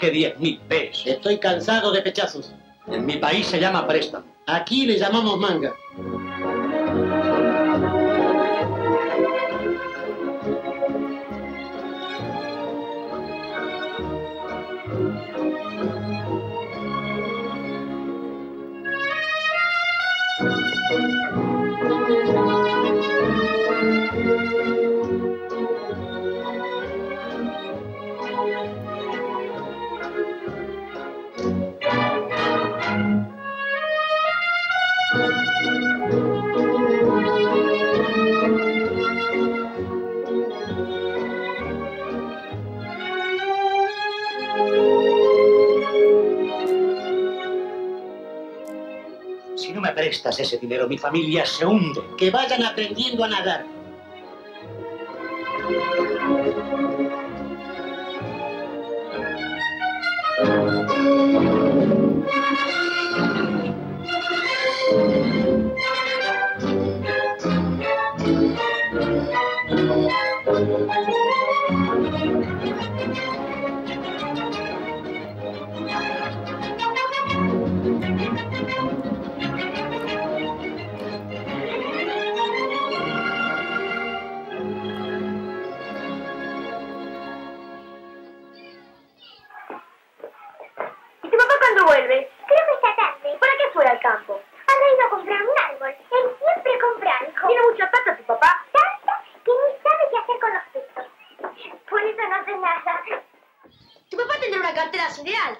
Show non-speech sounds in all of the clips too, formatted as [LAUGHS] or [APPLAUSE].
que diez mil pesos. Estoy cansado de pechazos. En mi país se llama préstamo. Aquí le llamamos manga. Ese dinero, mi familia se hunde. Que vayan aprendiendo a nadar.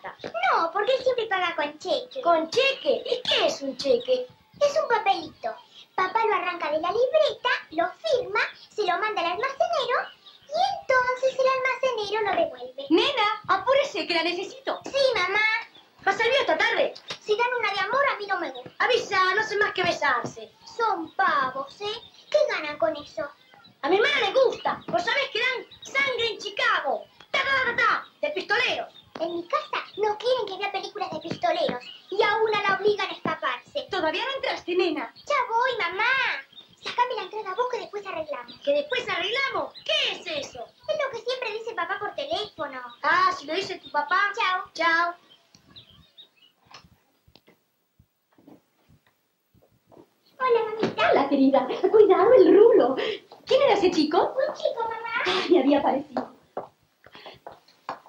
De. No, porque él siempre paga con cheque. ¿Con cheque? ¿Y qué es un cheque? Es un papelito. Papá lo arranca de la libreta, lo firma, se lo manda al almacenero y entonces el almacenero lo devuelve. Nena, apúrese, que la necesito. Sí, mamá. ¿Va a salir esta tarde? Si dan una de amor, a mí no me gusta. Avisa, no hace más que besarse. Son pavos, ¿eh? ¿Qué ganan con eso? A mi hermana le gusta. ¿Vos sabés que dan sangre en Chicago? Ta, ta, ta, ta, de pistoleros. En mi casa no quieren que vea películas de pistoleros y a una la obligan a escaparse. Todavía no entraste, nena. Ya voy, mamá. Sácame la entrada vos que después arreglamos. ¿Que después arreglamos? ¿Qué es eso? Es lo que siempre dice papá por teléfono. Ah, si lo dice tu papá. Chao. Chao. Hola, mamita. Hola, querida. Cuidado, el rulo. ¿Quién era ese chico? Un chico, mamá. Me había parecido.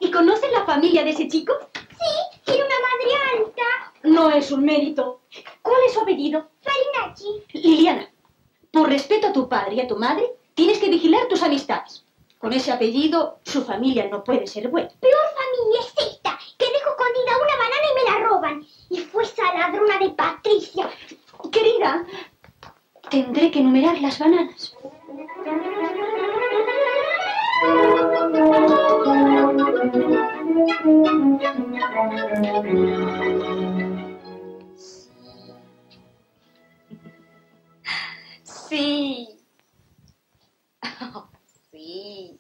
¿Y conoces la familia de ese chico? Sí, tiene una madre alta. No es un mérito. ¿Cuál es su apellido? Farinacci. Liliana, por respeto a tu padre y a tu madre, tienes que vigilar tus amistades. Con ese apellido, su familia no puede ser buena. Peor familia es esta, que dejo escondida una banana y me la roban. Y fue esa ladrona de Patricia. Querida, tendré que enumerar las bananas. Sí. [LAUGHS] Sí.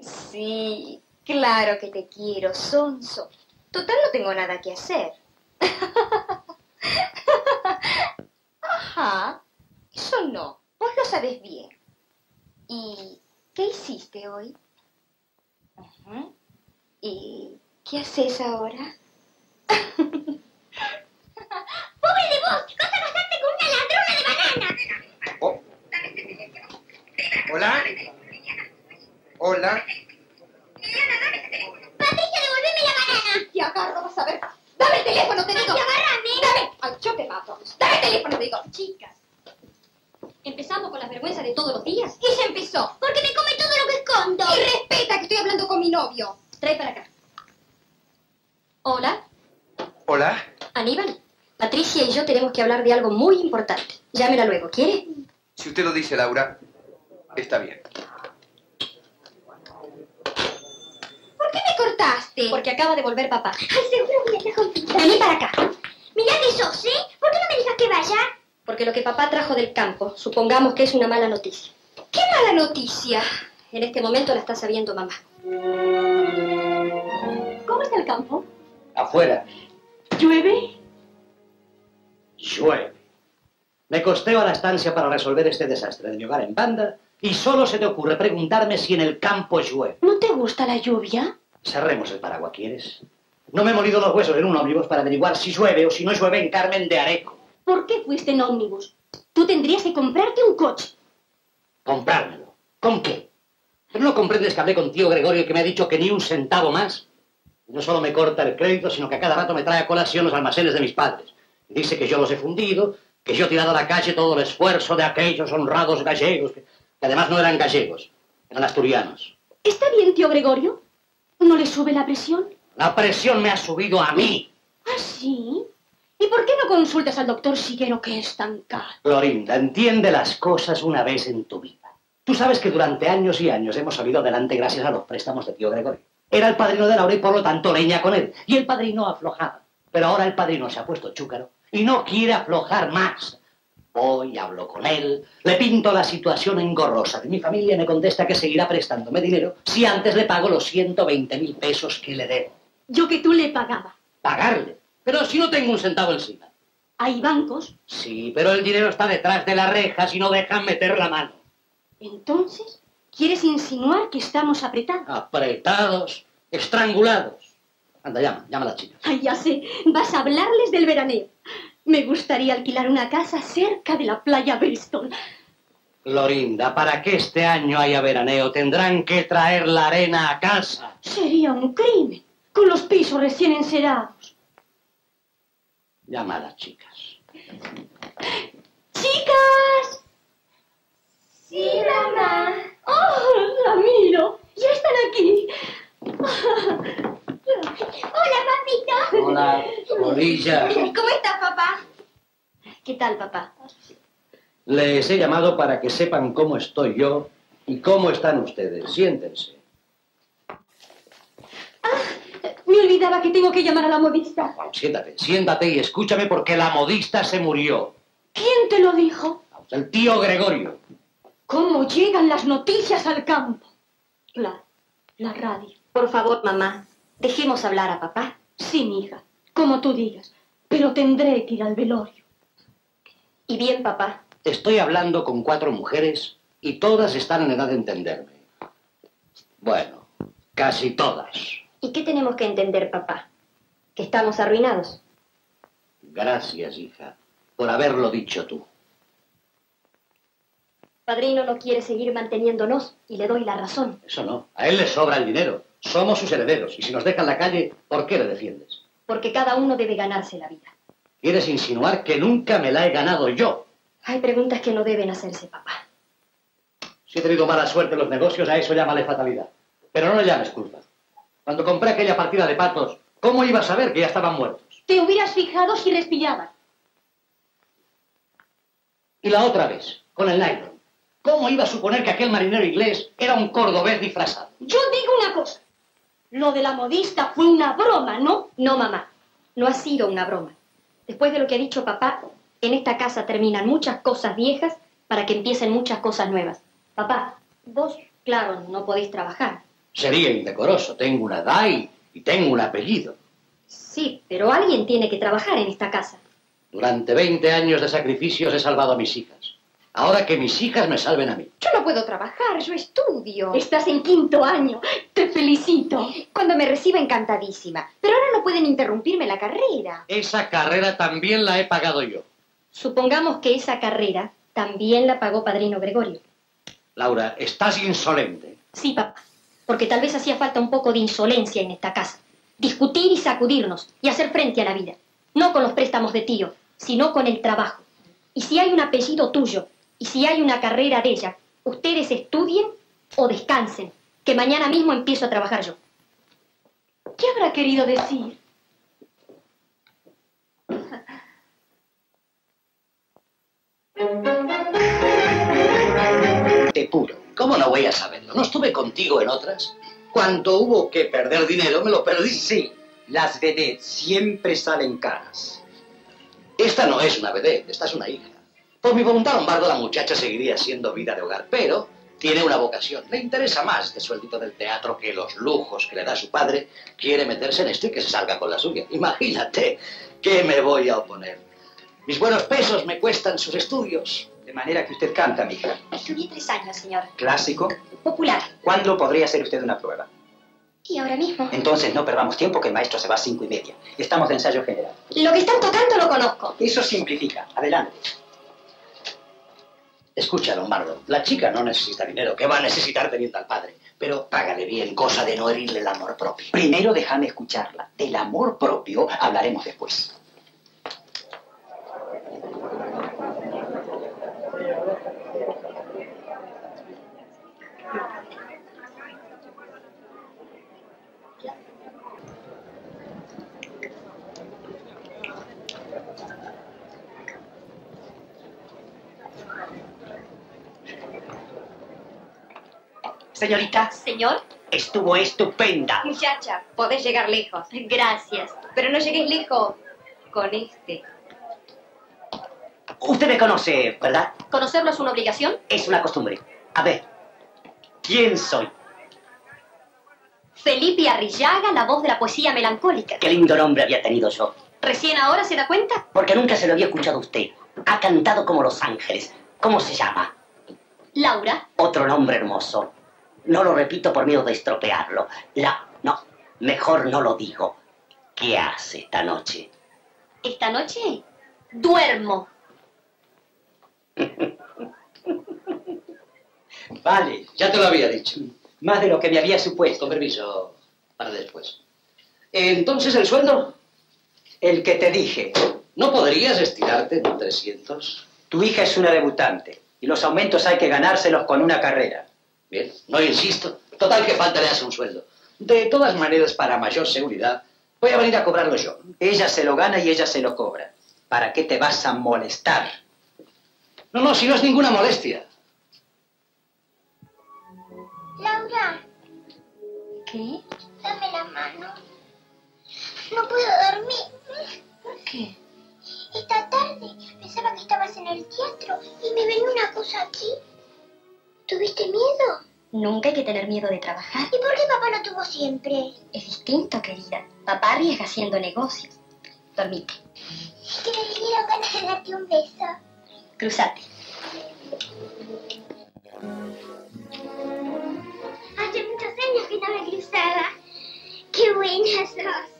Sí, claro que te quiero, Sonso. Total, no tengo nada que hacer. [LAUGHS] Ajá, eso no, vos lo sabes bien. ¿Y qué hiciste hoy? ¿Y qué haces ahora? ¡Pobre de vos! ¡Vas a casarte con una ladrona de banana! Oh. Hola. Hola. Patricia, devolveme la banana. Te agarro, vas a ver. Dame el teléfono, te digo. Agárrame. Dame. Ay, yo te mato. Dame el teléfono, te digo. Chicas, ¿empezamos con las vergüenzas de todos los días? Y ya empezó. Porque me come todo lo que escondo. Y respeta que estoy hablando con mi novio. Trae para acá. Hola, Hola. Aníbal. Patricia y yo tenemos que hablar de algo muy importante. Llámela luego, ¿quiere? Si usted lo dice, Laura, está bien. ¿Por qué me cortaste? Porque acaba de volver papá. Ay, seguro que el pintado. Vení para acá. Mirá que sos, ¿eh? ¿Por qué no me dejas que vaya? Porque lo que papá trajo del campo, supongamos que es una mala noticia. ¡Qué mala noticia! En este momento la está sabiendo mamá. ¿Cómo está el campo? Afuera, ¿Llueve? llueve. Me costeo a la estancia para resolver este desastre de mi hogar en banda Y solo se te ocurre preguntarme si en el campo llueve. ¿No te gusta la lluvia? Cerremos el paraguas, ¿quieres? No me he molido los huesos en un ómnibus para averiguar si llueve o si no llueve en Carmen de Areco. ¿Por qué fuiste en ómnibus? Tú tendrías que comprarte un coche. Comprármelo. ¿Con qué? ¿Pero no comprendes que hablé con tío Gregorio que me ha dicho que ni un centavo más? No solo me corta el crédito, sino que a cada rato me trae a colación los almacenes de mis padres. Dice que yo los he fundido, que yo he tirado a la calle todo el esfuerzo de aquellos honrados gallegos, que, que además no eran gallegos, eran asturianos. ¿Está bien, tío Gregorio? ¿No le sube la presión? La presión me ha subido a mí. ¿Ah, sí? ¿Y por qué no consultas al doctor Siguero que es tan caro? Florinda, entiende las cosas una vez en tu vida. Tú sabes que durante años y años hemos salido adelante gracias a los préstamos de tío Gregorio. Era el padrino de Laura y por lo tanto leña con él. Y el padrino aflojaba. Pero ahora el padrino se ha puesto chúcaro y no quiere aflojar más. Voy, hablo con él, le pinto la situación engorrosa de mi familia y me contesta que seguirá prestándome dinero si antes le pago los 120 mil pesos que le debo. Yo que tú le pagaba. Pagarle. Pero si no tengo un centavo encima. Hay bancos. Sí, pero el dinero está detrás de las rejas y no dejan meter la mano. Entonces, ¿quieres insinuar que estamos apretados? Apretados, estrangulados. Anda, llama, llama a las chicas. Ay, ya sé. Vas a hablarles del veraneo. Me gustaría alquilar una casa cerca de la playa Bristol. Florinda, para que este año haya veraneo tendrán que traer la arena a casa. Sería un crimen. Con los pisos recién encerados. Llama a las chicas. ¡Chicas! Sí, mamá. ¡Oh, la miro! ¡Ya están aquí! Hola, papito. Hola, Orilla. ¿Cómo estás, papá? ¿Qué tal, papá? Les he llamado para que sepan cómo estoy yo y cómo están ustedes. Siéntense. Me olvidaba que tengo que llamar a la modista. Vamos, siéntate, siéntate y escúchame porque la modista se murió. ¿Quién te lo dijo? Vamos, el tío Gregorio. ¿Cómo llegan las noticias al campo? Claro, la radio. Por favor, mamá, dejemos hablar a papá. Sí, mi hija, como tú digas. Pero tendré que ir al velorio. Y bien, papá. Estoy hablando con cuatro mujeres y todas están en edad de entenderme. Bueno, casi todas. ¿Y qué tenemos que entender, papá? Que estamos arruinados. Gracias, hija, por haberlo dicho tú. Padrino no quiere seguir manteniéndonos y le doy la razón. Eso no. A él le sobra el dinero. Somos sus herederos. Y si nos dejan la calle, ¿por qué le defiendes? Porque cada uno debe ganarse la vida. ¿Quieres insinuar que nunca me la he ganado yo? Hay preguntas que no deben hacerse, papá. Si he tenido mala suerte en los negocios, a eso llámale fatalidad. Pero no le llames culpa. Cuando compré aquella partida de patos, ¿cómo iba a saber que ya estaban muertos? Te hubieras fijado si respiraban. Y la otra vez, con el nylon. ¿Cómo iba a suponer que aquel marinero inglés era un cordobés disfrazado? Yo digo una cosa. Lo de la modista fue una broma, ¿no? No, mamá. No ha sido una broma. Después de lo que ha dicho papá, en esta casa terminan muchas cosas viejas para que empiecen muchas cosas nuevas. Papá, vos, claro, no podéis trabajar. Sería indecoroso. Tengo una edad y, y tengo un apellido. Sí, pero alguien tiene que trabajar en esta casa. Durante 20 años de sacrificios he salvado a mis hijas. Ahora que mis hijas me salven a mí. Yo no puedo trabajar, yo estudio. Estás en quinto año. Te felicito. Cuando me reciba encantadísima. Pero ahora no pueden interrumpirme la carrera. Esa carrera también la he pagado yo. Supongamos que esa carrera también la pagó Padrino Gregorio. Laura, estás insolente. Sí, papá. Porque tal vez hacía falta un poco de insolencia en esta casa. Discutir y sacudirnos y hacer frente a la vida. No con los préstamos de tío, sino con el trabajo. Y si hay un apellido tuyo y si hay una carrera de ella, ustedes estudien o descansen, que mañana mismo empiezo a trabajar yo. ¿Qué habrá querido decir? Te puro. ¿Cómo no voy a saberlo? ¿No estuve contigo en otras? Cuando hubo que perder dinero, me lo perdí. Sí, las vedettes siempre salen caras. Esta no es una vedette, esta es una hija. Por mi voluntad lombardo, la muchacha seguiría siendo vida de hogar, pero tiene una vocación. Le interesa más este sueldito del teatro que los lujos que le da su padre. Quiere meterse en esto y que se salga con la suya. Imagínate, ¿qué me voy a oponer? Mis buenos pesos me cuestan sus estudios. Manera que usted canta, mija. Estudié tres años, señor. Clásico. Popular. ¿Cuándo podría hacer usted una prueba? Y ahora mismo. Entonces no perdamos tiempo que el maestro se va a cinco y media. Estamos de ensayo general. Lo que están tocando lo conozco. Eso simplifica. Adelante. Escucha, Lombardo, la chica no necesita dinero. ¿Qué va a necesitar teniendo al padre? Pero págale bien, cosa de no herirle el amor propio. Primero déjame escucharla. Del amor propio hablaremos después. Señorita, Señor, estuvo estupenda. muchacha, podés llegar lejos. Gracias. Pero no llegues lejos con este. Usted me conoce, ¿verdad? ¿Conocerlo es una obligación? Es una costumbre. A ver, ¿quién soy? Felipe Arrillaga, la voz de la poesía melancólica. Qué lindo nombre había tenido yo. ¿Recién ahora se da cuenta? Porque nunca se lo había escuchado a usted. Ha cantado como Los Ángeles. ¿Cómo se llama? Laura, Otro nombre hermoso. No lo repito por miedo de estropearlo. La... No, mejor no lo digo. ¿Qué hace esta noche? esta noche duermo. [LAUGHS] Vale. Ya te lo había dicho. Más de lo que me había supuesto. Con permiso, para después. Entonces, ¿el sueldo? El que te dije. ¿No podrías estirarte en 300? Tu hija es una debutante. Y los aumentos hay que ganárselos con una carrera. Bien, no insisto. Total que falta le hace un sueldo. De todas maneras, para mayor seguridad, voy a venir a cobrarlo yo. Ella se lo gana y ella se lo cobra. ¿Para qué te vas a molestar? No, no, si no es ninguna molestia. Laura, ¿Qué? dame la mano. No puedo dormir. ¿Por qué? Esta tarde pensaba que estabas en el teatro y me venía una cosa aquí. ¿Tuviste miedo? Nunca hay que tener miedo de trabajar. ¿Y por qué papá no tuvo siempre? Es distinto, querida. Papá arriesga haciendo negocios. Dormite. Es que me vinieron ganas de darte un beso. Cruzate. Hace muchos años que no me cruzaba. ¡Qué buena sos!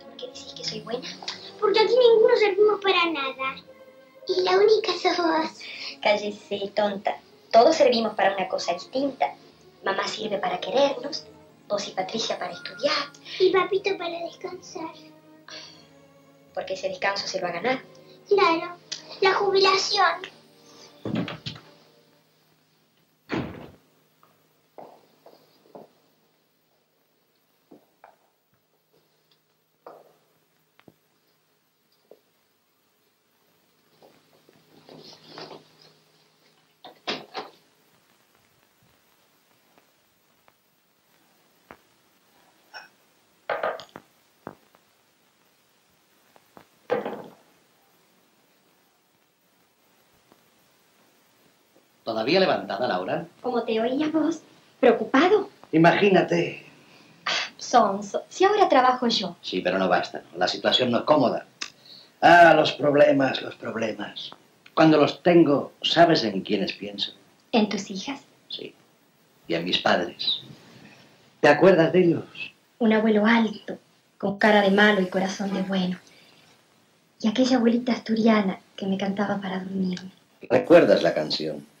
¿Por qué decís que soy buena? Porque aquí ninguno servimos para nada. Y la única sos vos. Cállese, tonta. Todos servimos para una cosa distinta. Mamá sirve para querernos, vos y Patricia para estudiar, Y papito para descansar. porque ese descanso se lo va a ganar. Claro, la jubilación. ¿Todavía levantada, Laura? Como te oías vos, preocupado. Imagínate. Sonso, si ahora trabajo yo. Sí, pero no basta. La situación no es cómoda. Ah, los problemas, los problemas. Cuando los tengo, ¿sabes en quiénes pienso? ¿En tus hijas? Sí. Y en mis padres. ¿Te acuerdas de ellos? Un abuelo alto, con cara de malo y corazón de bueno. Y aquella abuelita asturiana que me cantaba para dormirme. ¿Recuerdas la canción?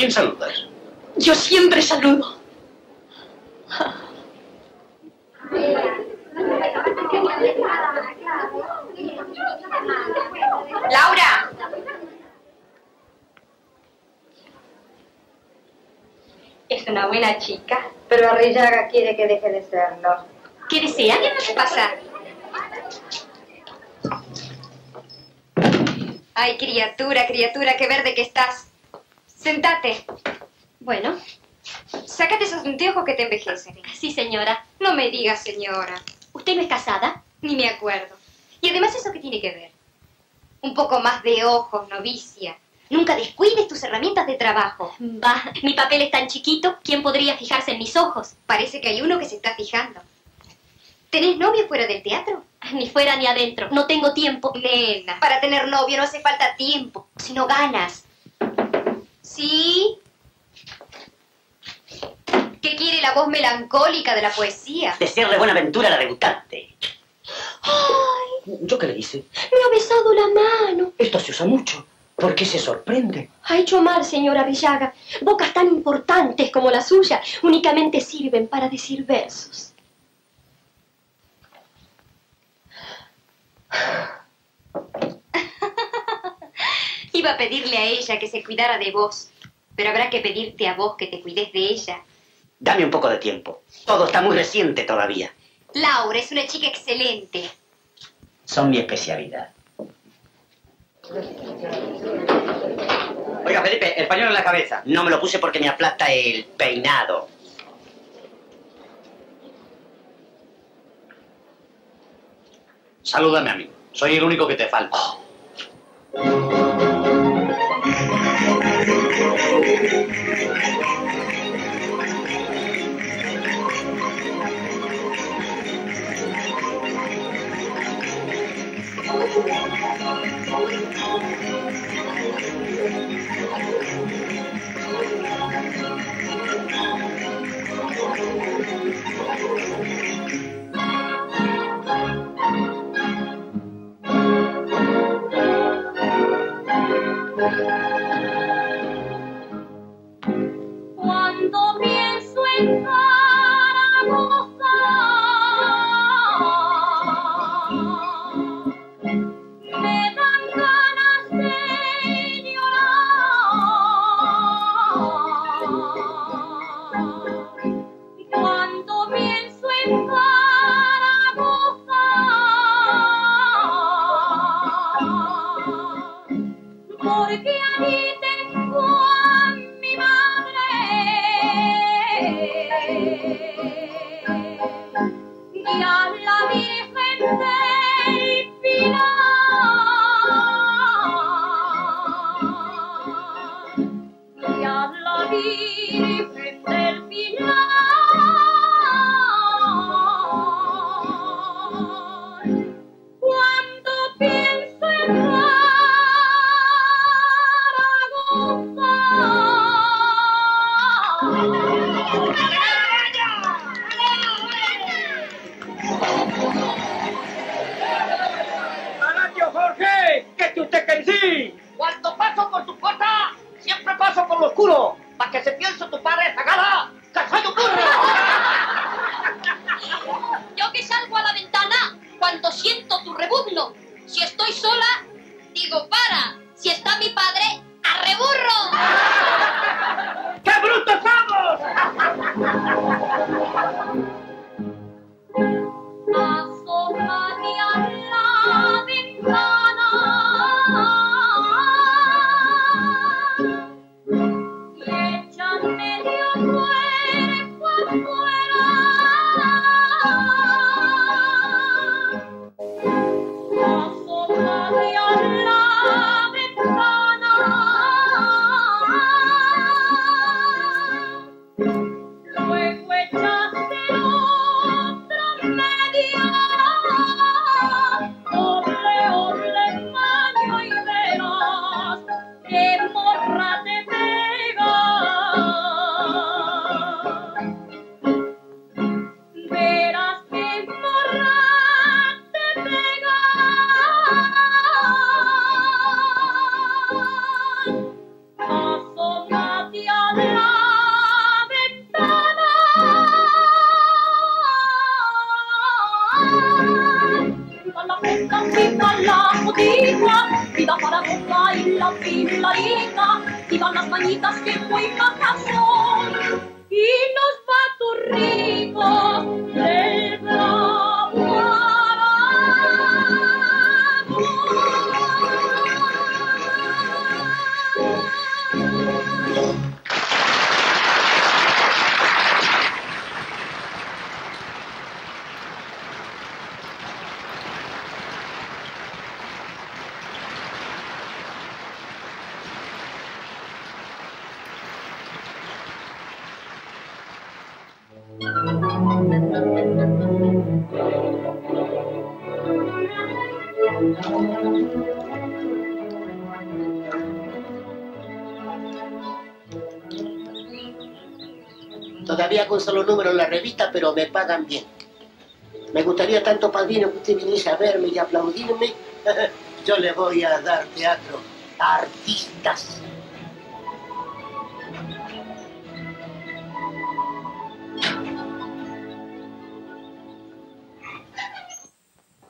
Quién saludas? Yo siempre saludo. Laura. Es una buena chica, pero Arrillaga quiere que deje de serlo. ¿Qué desea? ¿Qué pasa? Ay, criatura, criatura, qué verde que estás. Sentate. Bueno, Sácate esos anteojos que te envejecen. sí, señora. No me digas, señora. ¿Usted no es casada? Ni me acuerdo. Y además, ¿eso qué tiene que ver? Un poco más de ojos, novicia. Nunca descuides tus herramientas de trabajo. Va, mi papel es tan chiquito, ¿quién podría fijarse en mis ojos? Parece que hay uno que se está fijando. ¿Tenés novio fuera del teatro? Ni fuera ni adentro. No tengo tiempo. Nena, para tener novio no hace falta tiempo, sino ganas. ¿Sí? ¿Qué quiere la voz melancólica de la poesía? Desearle buena aventura a la debutante. ¡Ay! ¿Yo qué le hice? Me ha besado la mano. Esto se usa mucho. ¿Por qué se sorprende? Ha hecho mal, señora Villaga. Bocas tan importantes como la suya únicamente sirven para decir versos. Iba a pedirle a ella que se cuidara de vos, pero habrá que pedirte a vos que te cuides de ella. Dame un poco de tiempo. Todo está muy reciente todavía. Laura es una chica excelente. Son mi especialidad. Oiga, Felipe, el pañuelo en la cabeza. No me lo puse porque me aplasta el peinado. Salúdame a mí. Soy el único que te falta. Me me pagan bien. Me gustaría tanto, padrino, que usted viniese a verme y aplaudirme. [LAUGHS] Yo le voy a dar teatro a artistas.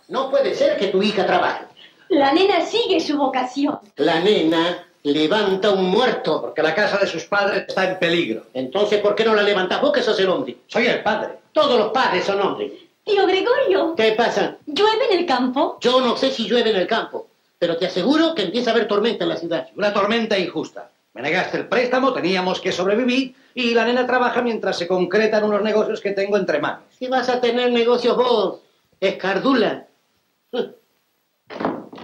No puede ser que tu hija trabaje. La nena sigue su vocación. La nena levanta un muerto. Porque la casa de sus padres está en peligro. Entonces, ¿por qué no la levantas vos que sos el hombre? Soy el padre. Todos los padres son hombres. Tío Gregorio, ¿Qué pasa? ¿llueve en el campo? Yo no sé si llueve en el campo, pero te aseguro que empieza a haber tormenta en la ciudad. Una tormenta injusta. Me negaste el préstamo, teníamos que sobrevivir y la nena trabaja mientras se concretan unos negocios que tengo entre manos. Si vas a tener negocios vos, escardula.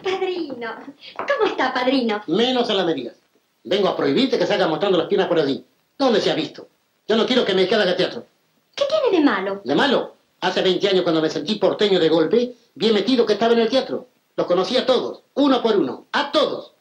Padrino. ¿Cómo está, padrino? Menos a la medida. Vengo a prohibirte que salga mostrando las piernas por allí. ¿Dónde se ha visto? Yo no quiero que me quede haga teatro. ¿Qué tiene de malo? ¿De malo? Hace 20 años cuando me sentí porteño de golpe, bien metido que estaba en el teatro. Los conocí a todos, uno por uno, a todos.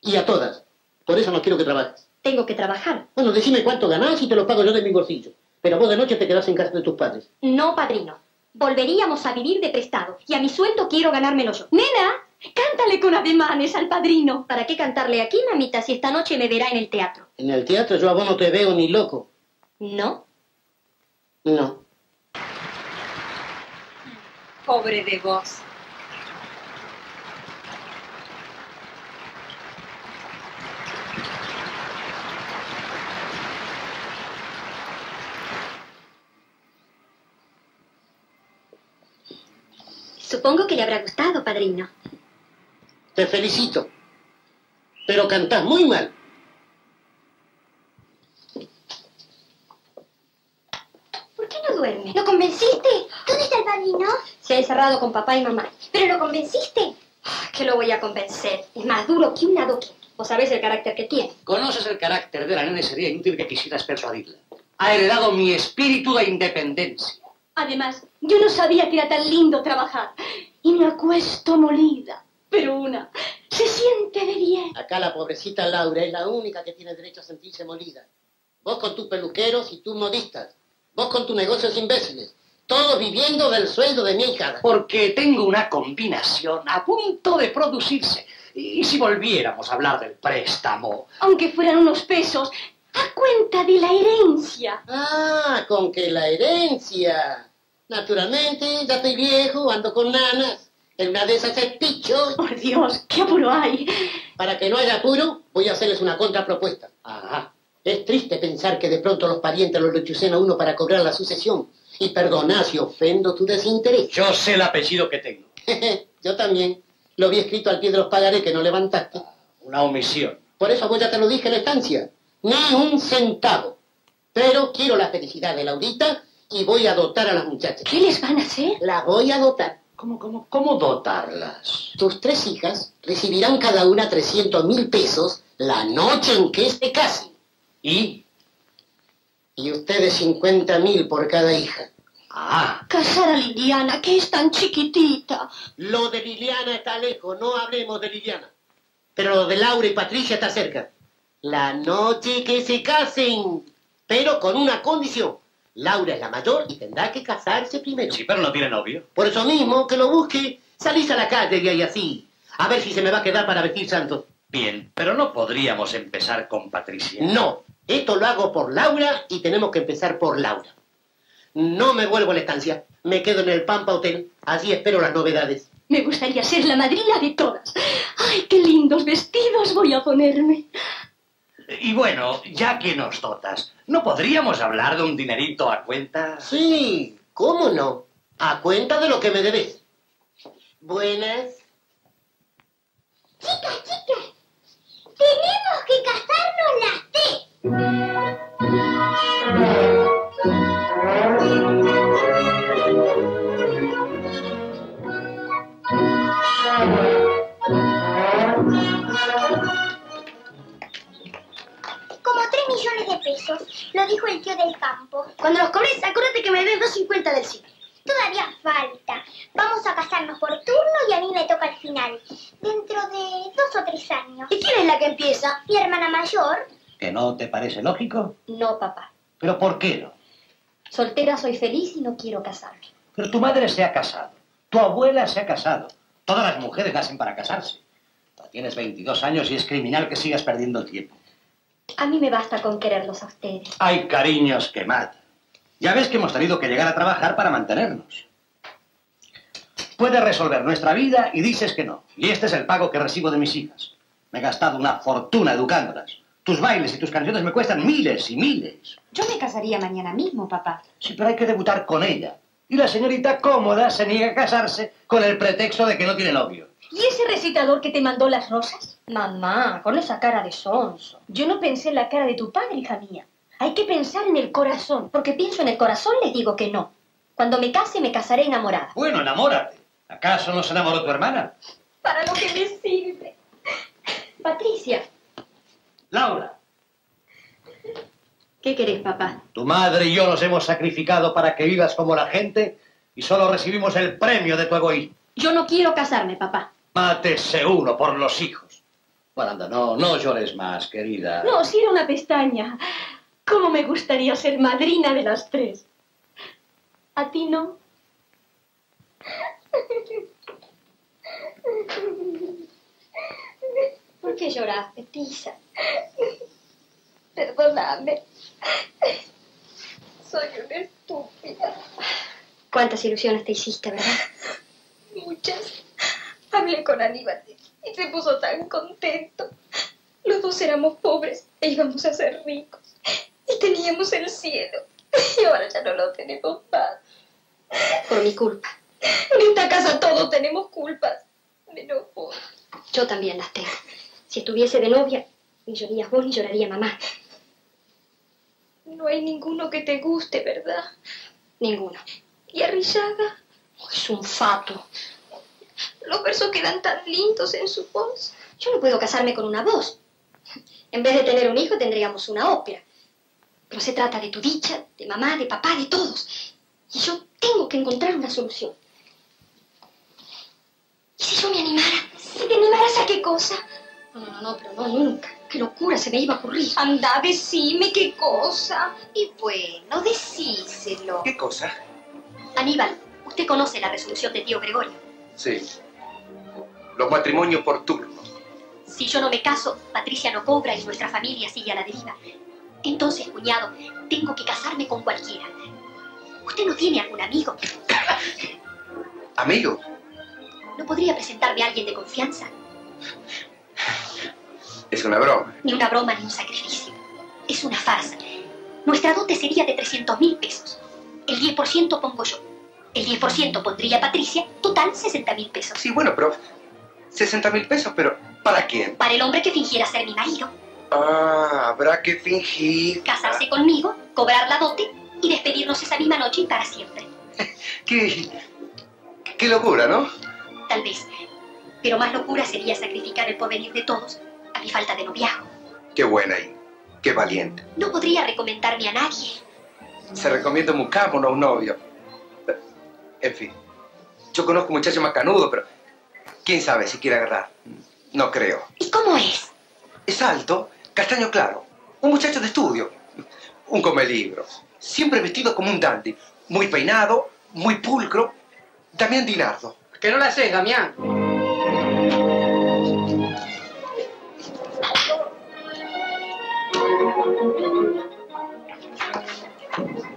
Y a todas. Por eso no quiero que trabajes. Tengo que trabajar. Bueno, decime cuánto ganás y te lo pago yo de mi bolsillo. Pero vos de noche te quedás en casa de tus padres. No, padrino. Volveríamos a vivir de prestado y a mi sueldo quiero ganármelo yo. Nena, cántale con ademanes al padrino. ¿Para qué cantarle aquí, mamita, si esta noche me verá en el teatro? En el teatro yo a vos no te veo ni loco. ¿No? No. Pobre de vos. Supongo que le habrá gustado, padrino. Te felicito. Pero cantás muy mal. ¿Por qué no duerme? ¿Lo convenciste? ¿Dónde está el padrino? Se ha encerrado con papá y mamá. ¿Pero lo convenciste? Ah, ¿Qué lo voy a convencer? Es más duro que un adoquín. Vos sabés el carácter que tiene. Conoces el carácter de la nena y sería inútil que quisieras persuadirla. Ha heredado mi espíritu de independencia. Además, yo no sabía que era tan lindo trabajar. Y me acuesto molida. Pero una se siente de bien. Acá la pobrecita Laura es la única que tiene derecho a sentirse molida. Vos con tus peluqueros y tus modistas. Vos con tus negocios imbéciles. Todos viviendo del sueldo de mi hija. Porque tengo una combinación a punto de producirse. Y si volviéramos a hablar del préstamo. Aunque fueran unos pesos, a cuenta de la herencia. Ah, con que la herencia. Naturalmente, ya estoy viejo, ando con nanas. En una de esas es picho. Por Dios, qué apuro hay. Para que no haya apuro, voy a hacerles una contrapropuesta. Ajá. Es triste pensar que de pronto los parientes lo lechucen a uno para cobrar la sucesión. Y perdona si ofendo tu desinterés. Yo sé el apellido que tengo. [LAUGHS] Yo también. Lo vi escrito al pie de los pagarés que no levantaste. Una omisión. Por eso vos ya te lo dije en la estancia. Ni un centavo. Pero quiero la felicidad de Laurita y voy a dotar a las muchachas. ¿Qué les van a hacer? Las voy a dotar. ¿Cómo, cómo, cómo dotarlas? Tus tres hijas recibirán cada una 300 mil pesos la noche en que se casen. ¿Y? Y ustedes 50 mil por cada hija. Ah. Casar a Liliana, que es tan chiquitita. Lo de Liliana está lejos, no hablemos de Liliana. Pero lo de Laura y Patricia está cerca. La noche que se casen, pero con una condición. Laura es la mayor y tendrá que casarse primero. Sí, pero no tiene novio. Por eso mismo, que lo busque, salís a la calle y ahí así. A ver si se me va a quedar para vestir santos. Bien, pero no podríamos empezar con Patricia. No, esto lo hago por Laura y tenemos que empezar por Laura. No me vuelvo a la estancia, me quedo en el Pampa Hotel, allí espero las novedades. Me gustaría ser la madrina de todas. ¡Ay, qué lindos vestidos voy a ponerme! Y bueno, ya que nos dotas, ¿no podríamos hablar de un dinerito a cuenta? Sí, ¿cómo no? A cuenta de lo que me debes. Buenas. Chicas, chicas, tenemos que casarnos las tres. Como tres millones de pesos, lo dijo el tío del campo. Cuando los cobres, acuérdate que me debes 250 del cine. Todavía falta. Vamos a casarnos por turno y a mí me toca al final. Dentro de dos o tres años. ¿Y quién es la que empieza? Mi hermana mayor. ¿Que no te parece lógico? No, papá. ¿Pero por qué no? Soltera soy feliz y no quiero casarme. Pero tu madre se ha casado. Tu abuela se ha casado. Todas las mujeres nacen para casarse. Tienes 22 años y es criminal que sigas perdiendo el tiempo. A mí me basta con quererlos a ustedes. Hay cariños que matan. Ya ves que hemos tenido que llegar a trabajar para mantenernos. Puedes resolver nuestra vida y dices que no. Y este es el pago que recibo de mis hijas. Me he gastado una fortuna educándolas. Tus bailes y tus canciones me cuestan miles y miles. Yo me casaría mañana mismo, papá. Sí, pero hay que debutar con ella. Y la señorita cómoda se niega a casarse con el pretexto de que no tiene novio. ¿Y ese recitador que te mandó las rosas? Mamá, con esa cara de sonso. Yo no pensé en la cara de tu padre, hija mía. Hay que pensar en el corazón. Porque pienso en el corazón, les digo que no. Cuando me case, me casaré enamorada. Bueno, enamórate. ¿Acaso no se enamoró tu hermana? Para lo que me sirve. Patricia, Laura, ¿qué querés, papá? tu madre y yo nos hemos sacrificado para que vivas como la gente y solo recibimos el premio de tu egoísmo. Yo no quiero casarme, papá. Mátese uno por los hijos. Bueno, anda, no, no llores más, querida. No, si era una pestaña. ¿Cómo me gustaría ser madrina de las tres? ¿A ti no? ¿Por qué lloraste, Tisa? [LAUGHS] Perdóname. Soy una estúpida. Cuántas ilusiones te hiciste, ¿verdad? Muchas. Hablé con Aníbal y se puso tan contento. Los dos éramos pobres e íbamos a ser ricos. Y teníamos el cielo. Y ahora ya no lo tenemos más. Por mi culpa. En esta casa todos tenemos culpas. Menos vos. Yo también las tengo. Si estuviese de novia, ni llorarías vos ni lloraría mamá. No hay ninguno que te guste, ¿verdad? Ninguno. ¿Y Arrillaga? Es un fato. Los versos quedan tan lindos en su voz. Yo no puedo casarme con una voz. En vez de tener un hijo, tendríamos una ópera. Pero se trata de tu dicha, de mamá, de papá, de todos. Y yo tengo que encontrar una solución. ¿Y si yo me animara? ¿Si te animaras a qué cosa? No, no, no, pero no nunca. Qué locura se me iba a ocurrir. Anda, decime qué cosa. Y bueno, decíselo. ¿Qué cosa? Aníbal, usted conoce la resolución de tío Gregorio. Sí. Los matrimonios por turno. Si yo no me caso, Patricia no cobra y nuestra familia sigue a la deriva. Entonces, cuñado, tengo que casarme con cualquiera. ¿Usted no tiene algún amigo? [COUGHS] ¿Amigo? ¿No podría presentarme a alguien de confianza? [LAUGHS] Es una broma. Ni una broma ni un sacrificio. Es una farsa. Nuestra dote sería de 300 mil pesos. El 10% pongo yo. El 10% pondría Patricia. Total, 60 mil pesos. Sí, bueno, pero... 60 mil pesos, pero ¿para quién? Para el hombre que fingiera ser mi marido. Ah, habrá que fingir. Casarse conmigo, cobrar la dote y despedirnos esa misma noche y para siempre. [LAUGHS] Qué... Qué locura, ¿no? Tal vez. Pero más locura sería sacrificar el porvenir de todos a mi falta de noviazgo. Qué buena y qué valiente. No podría recomendarme a nadie. Se recomienda un mucamo, no un novio. En fin, yo conozco un muchacho macanudo, pero quién sabe si quiere agarrar. No creo. ¿Y cómo es? Es alto, castaño claro, un muchacho de estudio, un come libros, siempre vestido como un dandy, muy peinado, muy pulcro, Damián Dinardo. Que no la sé, Damián.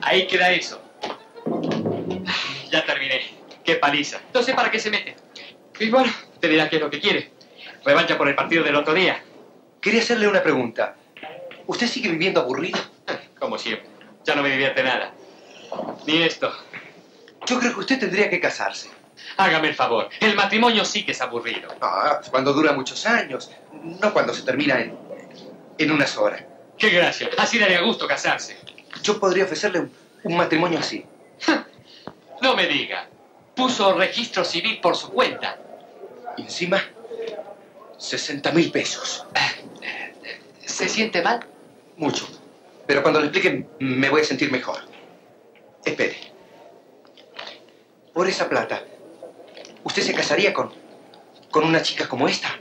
Ahí queda eso. Ya terminé. Qué paliza. Entonces, ¿para qué se mete? Y bueno, te dirá qué es lo que quiere. Revancha por el partido del otro día. Quería hacerle una pregunta. ¿Usted sigue viviendo aburrido? Como siempre. Ya no me divierte nada. Ni esto. Yo creo que usted tendría que casarse. Hágame el favor. El matrimonio sí que es aburrido. Ah, cuando dura muchos años. No cuando se termina en, en unas horas. Qué gracia. Así daría gusto casarse. Yo podría ofrecerle un, un matrimonio así. No me diga. Puso registro civil por su cuenta. Y encima, 60 mil pesos. ¿Se siente mal? Mucho. Pero cuando le explique me voy a sentir mejor. Espere. Por esa plata, ¿usted se casaría con, con una chica como esta?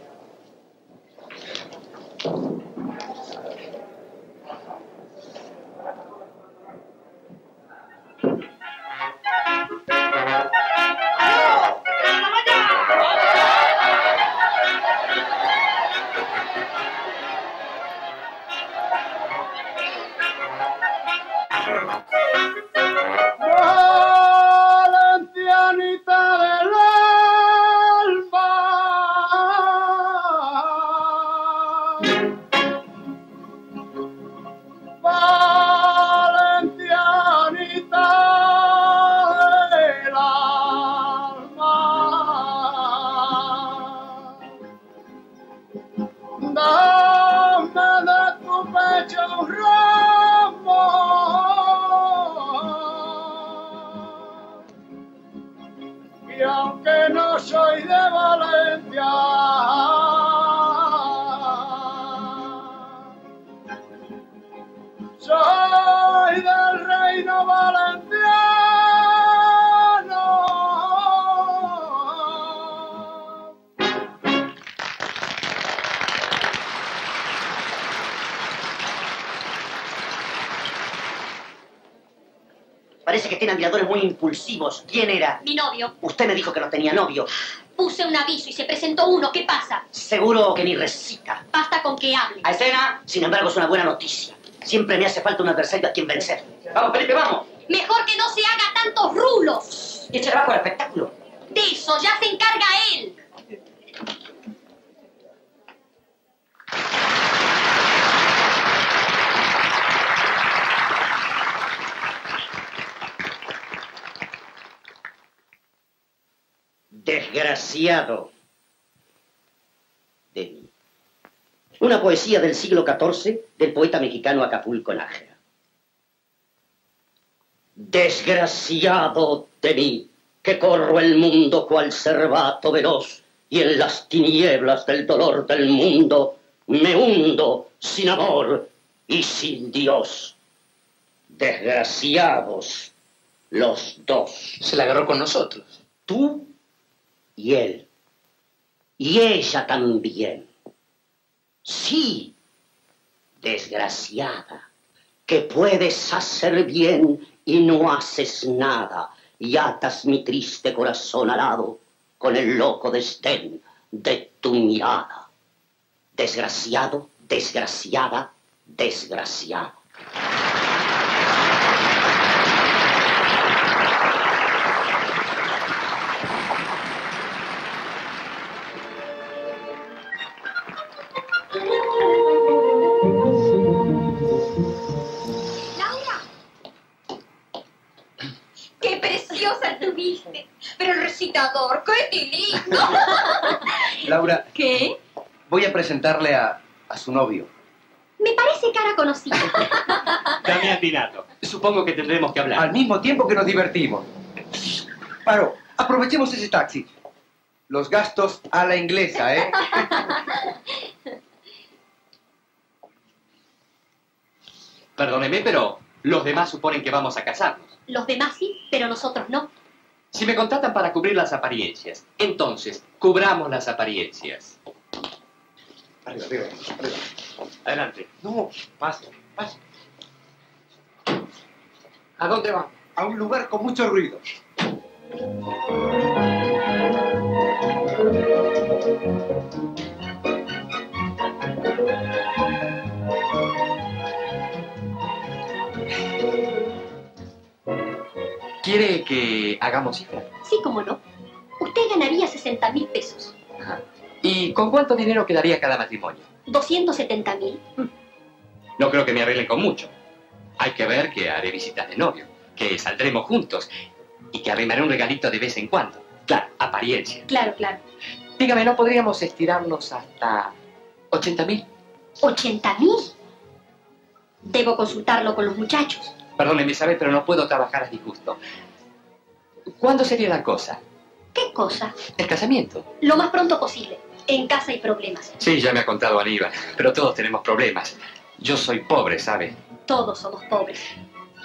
Muy impulsivos. ¿Quién era? Mi novio. Usted me dijo que no tenía novio. Puse un aviso y se presentó uno. ¿Qué pasa? Seguro que ni recita. Basta con que hable. A escena, sin embargo, es una buena noticia. Siempre me hace falta un adversario a quien vencer. Vamos, Felipe, vamos. Mejor que no se haga tantos rulos. Y echar abajo el espectáculo. De eso ya se encarga él. Desgraciado de mí. Una poesía del siglo XIV del poeta mexicano Acapulco Nájera. Desgraciado de mí, que corro el mundo cual cervato veloz y en las tinieblas del dolor del mundo me hundo sin amor y sin Dios. Desgraciados los dos. Se la agarró con nosotros. Tú y él. Y ella también. Sí, desgraciada, que puedes hacer bien y no haces nada, y atas mi triste corazón alado con el loco desdén de tu mirada. Desgraciado, desgraciada, desgraciada. Presentarle a, a su novio. Me parece cara conocida. [LAUGHS] Damián Dinato. Supongo que tendremos que hablar. Al mismo tiempo que nos divertimos. Paro, aprovechemos ese taxi. Los gastos a la inglesa, ¿eh? [LAUGHS] Perdóneme, pero los demás suponen que vamos a casarnos. Los demás sí, pero nosotros no. Si me contratan para cubrir las apariencias, entonces cubramos las apariencias. Arriba, arriba, arriba. Adelante. No, paso, paso. ¿A dónde va? A un lugar con mucho ruido. ¿Quiere que hagamos cifra? Sí, cómo no. Usted ganaría 60 mil pesos. ¿Y con cuánto dinero quedaría cada matrimonio? 270 mil. No creo que me arreglen con mucho. Hay que ver que haré visitas de novio, que saldremos juntos y que arrimaré un regalito de vez en cuando. Claro, apariencia. Claro, claro. Dígame, ¿no podríamos estirarnos hasta 80 mil? ¿80 mil? Debo consultarlo con los muchachos. Perdóneme, Isabel, pero no puedo trabajar a disgusto. ¿Cuándo sería la cosa? ¿Qué cosa? El casamiento. Lo más pronto posible. En casa hay problemas. Sí, ya me ha contado Aníbal, pero todos tenemos problemas. Yo soy pobre, ¿sabe? Todos somos pobres.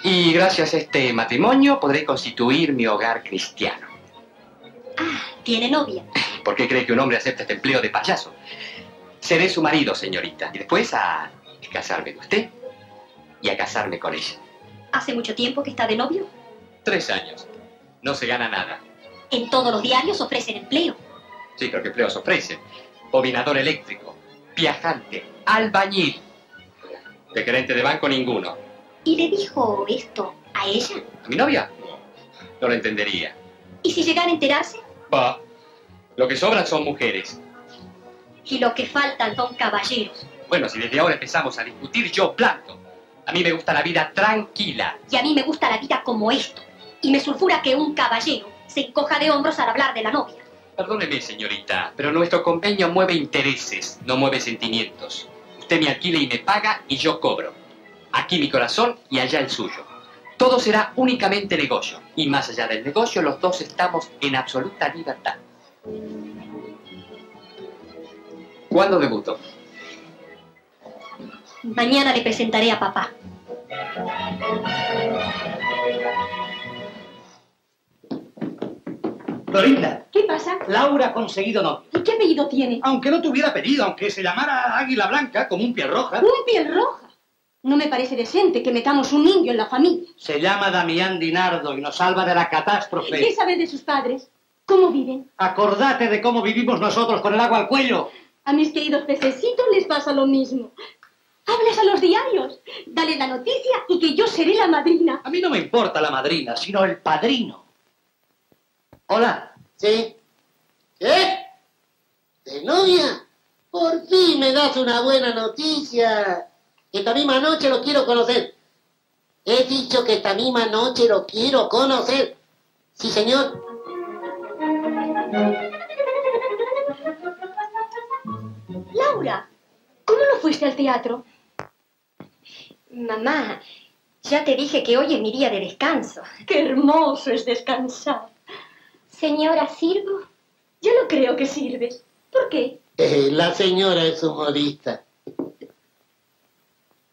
Y gracias a este matrimonio podré constituir mi hogar cristiano. Tiene novia. [LAUGHS] ¿Por qué cree que un hombre acepta este empleo de payaso? Seré su marido, señorita, y después a casarme con usted y a casarme con ella. ¿Hace mucho tiempo que está de novio? Tres años. No se gana nada. En todos los diarios ofrecen empleo. Sí, pero ¿qué empleos ofrecen? Bobinador eléctrico, viajante, albañil. De gerente de banco ninguno. ¿Y le dijo esto a ella? ¿A mi novia? No lo entendería. ¿Y si llegara a enterarse? Bah, lo que sobran son mujeres. Y lo que faltan son caballeros. Bueno, si desde ahora empezamos a discutir, yo planto. A mí me gusta la vida tranquila. Y a mí me gusta la vida como esto. Y me sulfura que un caballero se encoja de hombros al hablar de la novia. Perdóneme, señorita, pero nuestro convenio mueve intereses, no mueve sentimientos. Usted me alquila y me paga y yo cobro. Aquí mi corazón y allá el suyo. Todo será únicamente negocio. Y más allá del negocio, los dos estamos en absoluta libertad. ¿Cuándo debuto? Mañana le presentaré a papá. Florinda, ¿Qué pasa? Laura ha conseguido novio. ¿Y qué apellido tiene? Aunque no tuviera apellido, aunque se llamara Águila Blanca, como un piel roja. Un piel roja. No me parece decente que metamos un indio en la familia. Se llama Damián Dinardo y nos salva de la ¿Qué catástrofe. sabe de sus padres? ¿Cómo viven? Acordate de cómo vivimos nosotros con el agua al cuello. A mis queridos pececitos les pasa lo mismo. Hablas a los diarios. Dale la noticia y que yo seré la madrina. A mí no me importa la madrina, sino el padrino. Hola. ¿Sí? ¿Qué? ¿De novia? Por fin me das una buena noticia. Esta misma noche lo quiero conocer. He dicho que esta misma noche lo quiero conocer. Sí, señor. Laura, ¿cómo no fuiste al teatro? Mamá, ya te dije que hoy es mi día de descanso. Qué hermoso es descansar. Señora, ¿sirvo? Yo no creo que sirve. ¿Por qué? Eh, la señora es humorista.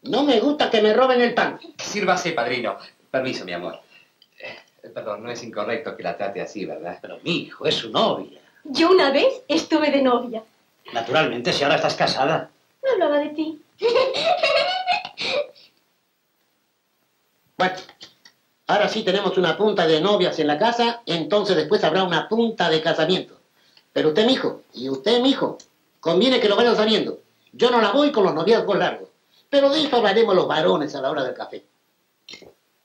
No me gusta que me roben el pan. Sírvase, padrino. Permiso, mi amor. Eh, perdón, no es incorrecto que la trate así, ¿verdad? Pero mi hijo es su novia. Yo una vez estuve de novia. Naturalmente, si ahora estás casada. No hablaba de ti. Bueno, ahora sí tenemos una punta de novias en la casa, entonces después habrá una punta de casamiento. Pero usted, mijo, y usted, mijo, conviene que lo vayan sabiendo. Yo no la voy con los noviazgos largos. Pero de eso hablaremos los varones a la hora del café.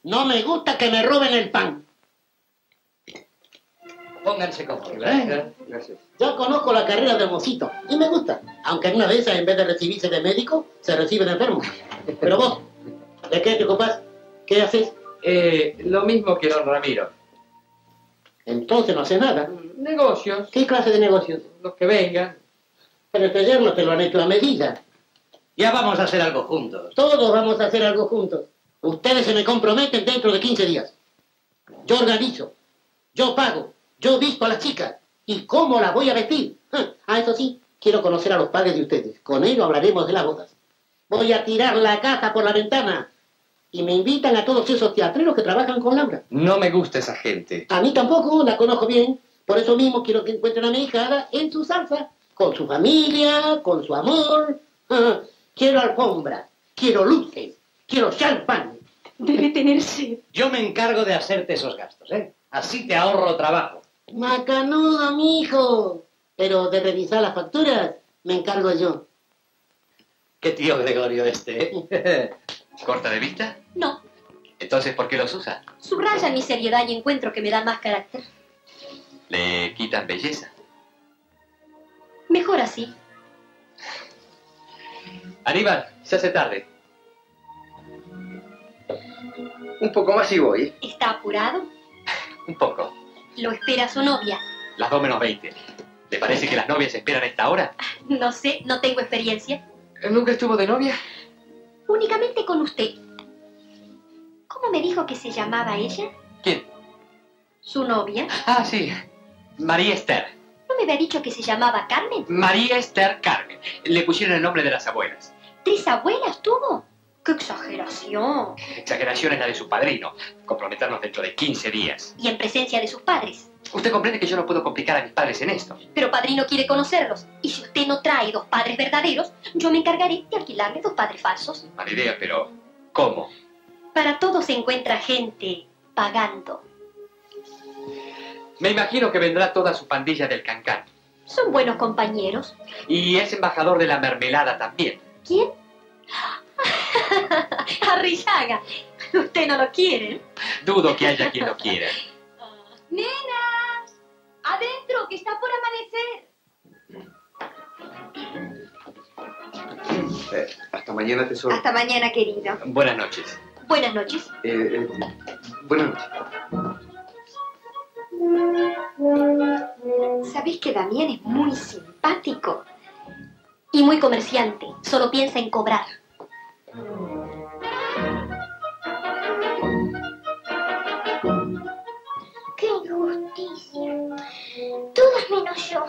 No me gusta que me roben el pan. Pónganse cómodos. ¿Eh? Gracias. Yo conozco la carrera de mocito y me gusta. Aunque en una de esas, en vez de recibirse de médico, se recibe de enfermo. Pero vos, ¿de qué te ocupás? ¿Qué haces? Eh, lo mismo que don Ramiro. Entonces no hace nada. Negocios. ¿Qué clase de negocios? Los que vengan. Pero este yerno te lo han hecho a medida. Ya vamos a hacer algo juntos. Todos vamos a hacer algo juntos. Ustedes se me comprometen dentro de 15 días. Yo organizo, yo pago, yo visto a las chicas. ¿Y cómo la voy a vestir? Ah, eso sí, quiero conocer a los padres de ustedes. Con ellos hablaremos de las bodas. Voy a tirar la casa por la ventana. Y me invitan a todos esos teatreros que trabajan con Laura. No me gusta esa gente. A mí tampoco, la conozco bien. Por eso mismo quiero que encuentren a mi hijada en su salsa. Con su familia, con su amor. Ah, quiero alfombra, quiero luces, quiero champán. Debe tener sed. Yo me encargo de hacerte esos gastos, ¿eh? Así te ahorro trabajo. Macanudo, mi hijo. Pero de revisar las facturas, me encargo yo. Qué tío Gregorio este, ¿eh? [LAUGHS] ¿Corta de vista? No, Entonces, ¿por qué los usa? subraya mi seriedad y encuentro que me da más carácter. Le quitan belleza. Mejor así. Aníbal, se hace tarde. Un poco más y voy. ¿Está apurado? [LAUGHS] Un poco. Lo espera su novia. Las dos menos veinte. ¿Le parece que las novias esperan a esta hora? No sé, no tengo experiencia. ¿Nunca estuvo de novia? Únicamente con usted. ¿Cómo me dijo que se llamaba ella? ¿Quién? ¿Su novia? Ah, sí. María Esther. ¿No me había dicho que se llamaba Carmen? María Esther Carmen. Le pusieron el nombre de las abuelas. ¿Tres abuelas tuvo? ¡Qué exageración! Exageración es la de su padrino. Comprometernos dentro de 15 días. Y en presencia de sus padres. Usted comprende que yo no puedo complicar a mis padres en esto. Pero padrino quiere conocerlos. Y si usted no trae dos padres verdaderos, yo me encargaré de alquilarle dos padres falsos. Mala idea, pero ¿cómo? Para todo se encuentra gente pagando. Me imagino que vendrá toda su pandilla del Cancán. Son buenos compañeros. Y es embajador de la mermelada también. ¿Quién? [LAUGHS] Arrillaga. Usted no lo quiere. Dudo que haya quien lo quiera. ¡Nenas! ¡Adentro, que está por amanecer! Eh, hasta mañana, tesoro. Hasta mañana, querido. Buenas noches. Buenas noches. Eh, eh, buenas noches. ¿Sabés que Damián es muy simpático? Y muy comerciante. Solo piensa en cobrar. Yo.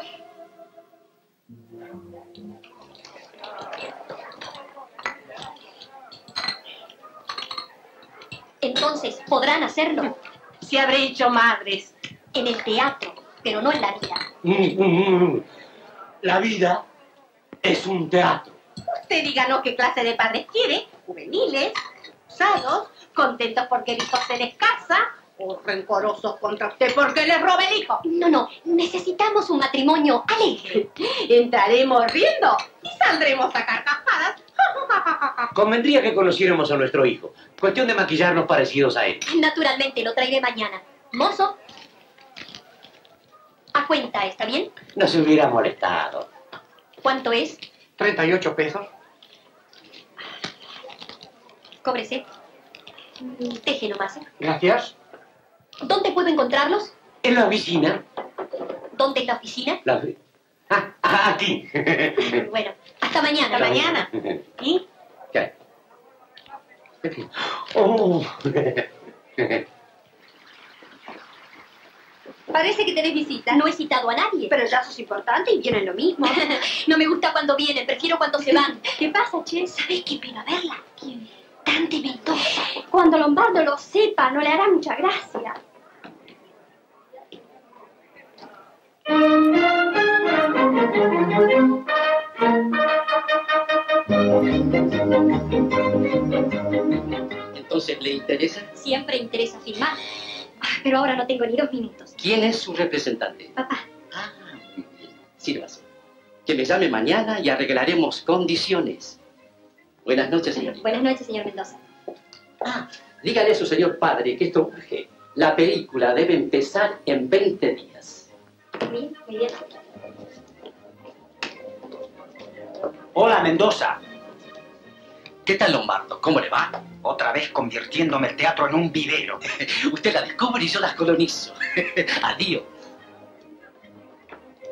Entonces, ¿podrán hacerlo? Se habré hecho madres. En el teatro, pero no en la vida. Mm, mm, mm. La vida es un teatro. Usted díganos qué clase de padres quiere. Juveniles, usados, contentos porque el hijo se les casa, o rencorosos contra usted porque les roba el hijo. No, no, necesitamos un matrimonio alegre. Entraremos riendo y saldremos a carcajadas [LAUGHS] Convendría que conociéramos a nuestro hijo. Cuestión de maquillarnos parecidos a él. Naturalmente, lo traeré mañana. Mozo, a cuenta, ¿está bien? No se hubiera molestado. ¿Cuánto es? 38 pesos. Cóbrese. Deje nomás. ¿eh? Gracias. ¿Dónde puedo encontrarlos? En la oficina. ¿Dónde es la oficina? La... Ah, ah, aquí. [LAUGHS] Bueno, hasta mañana. Hasta mañana. ¿Y? ¿Qué? Oh. Parece que tenés visita. No he citado a nadie. Pero ya sos importante y vienen lo mismo. [LAUGHS] no me gusta cuando vienen, prefiero cuando se van. [LAUGHS] ¿Qué pasa, Che? ¿Sabés qué pena verla? Dante Mendoza. Cuando Lombardo lo sepa, no le hará mucha gracia. Interesa? Siempre interesa filmar. Ah, Pero ahora no tengo ni dos minutos. ¿Quién es su representante? Papá. Ah, muy bien. Sírvase. Que me llame mañana y arreglaremos condiciones. Buenas noches, señorita. Buenas noches, señor Mendoza. Dígale a su señor padre que esto urge. La película debe empezar en 20 días. Bien, muy bien. Hola, Mendoza. ¿Qué tal, Lombardo? ¿Cómo le va? Otra vez convirtiéndome el teatro en un vivero. [LAUGHS] Usted la descubre y yo las colonizo. [LAUGHS] Adiós.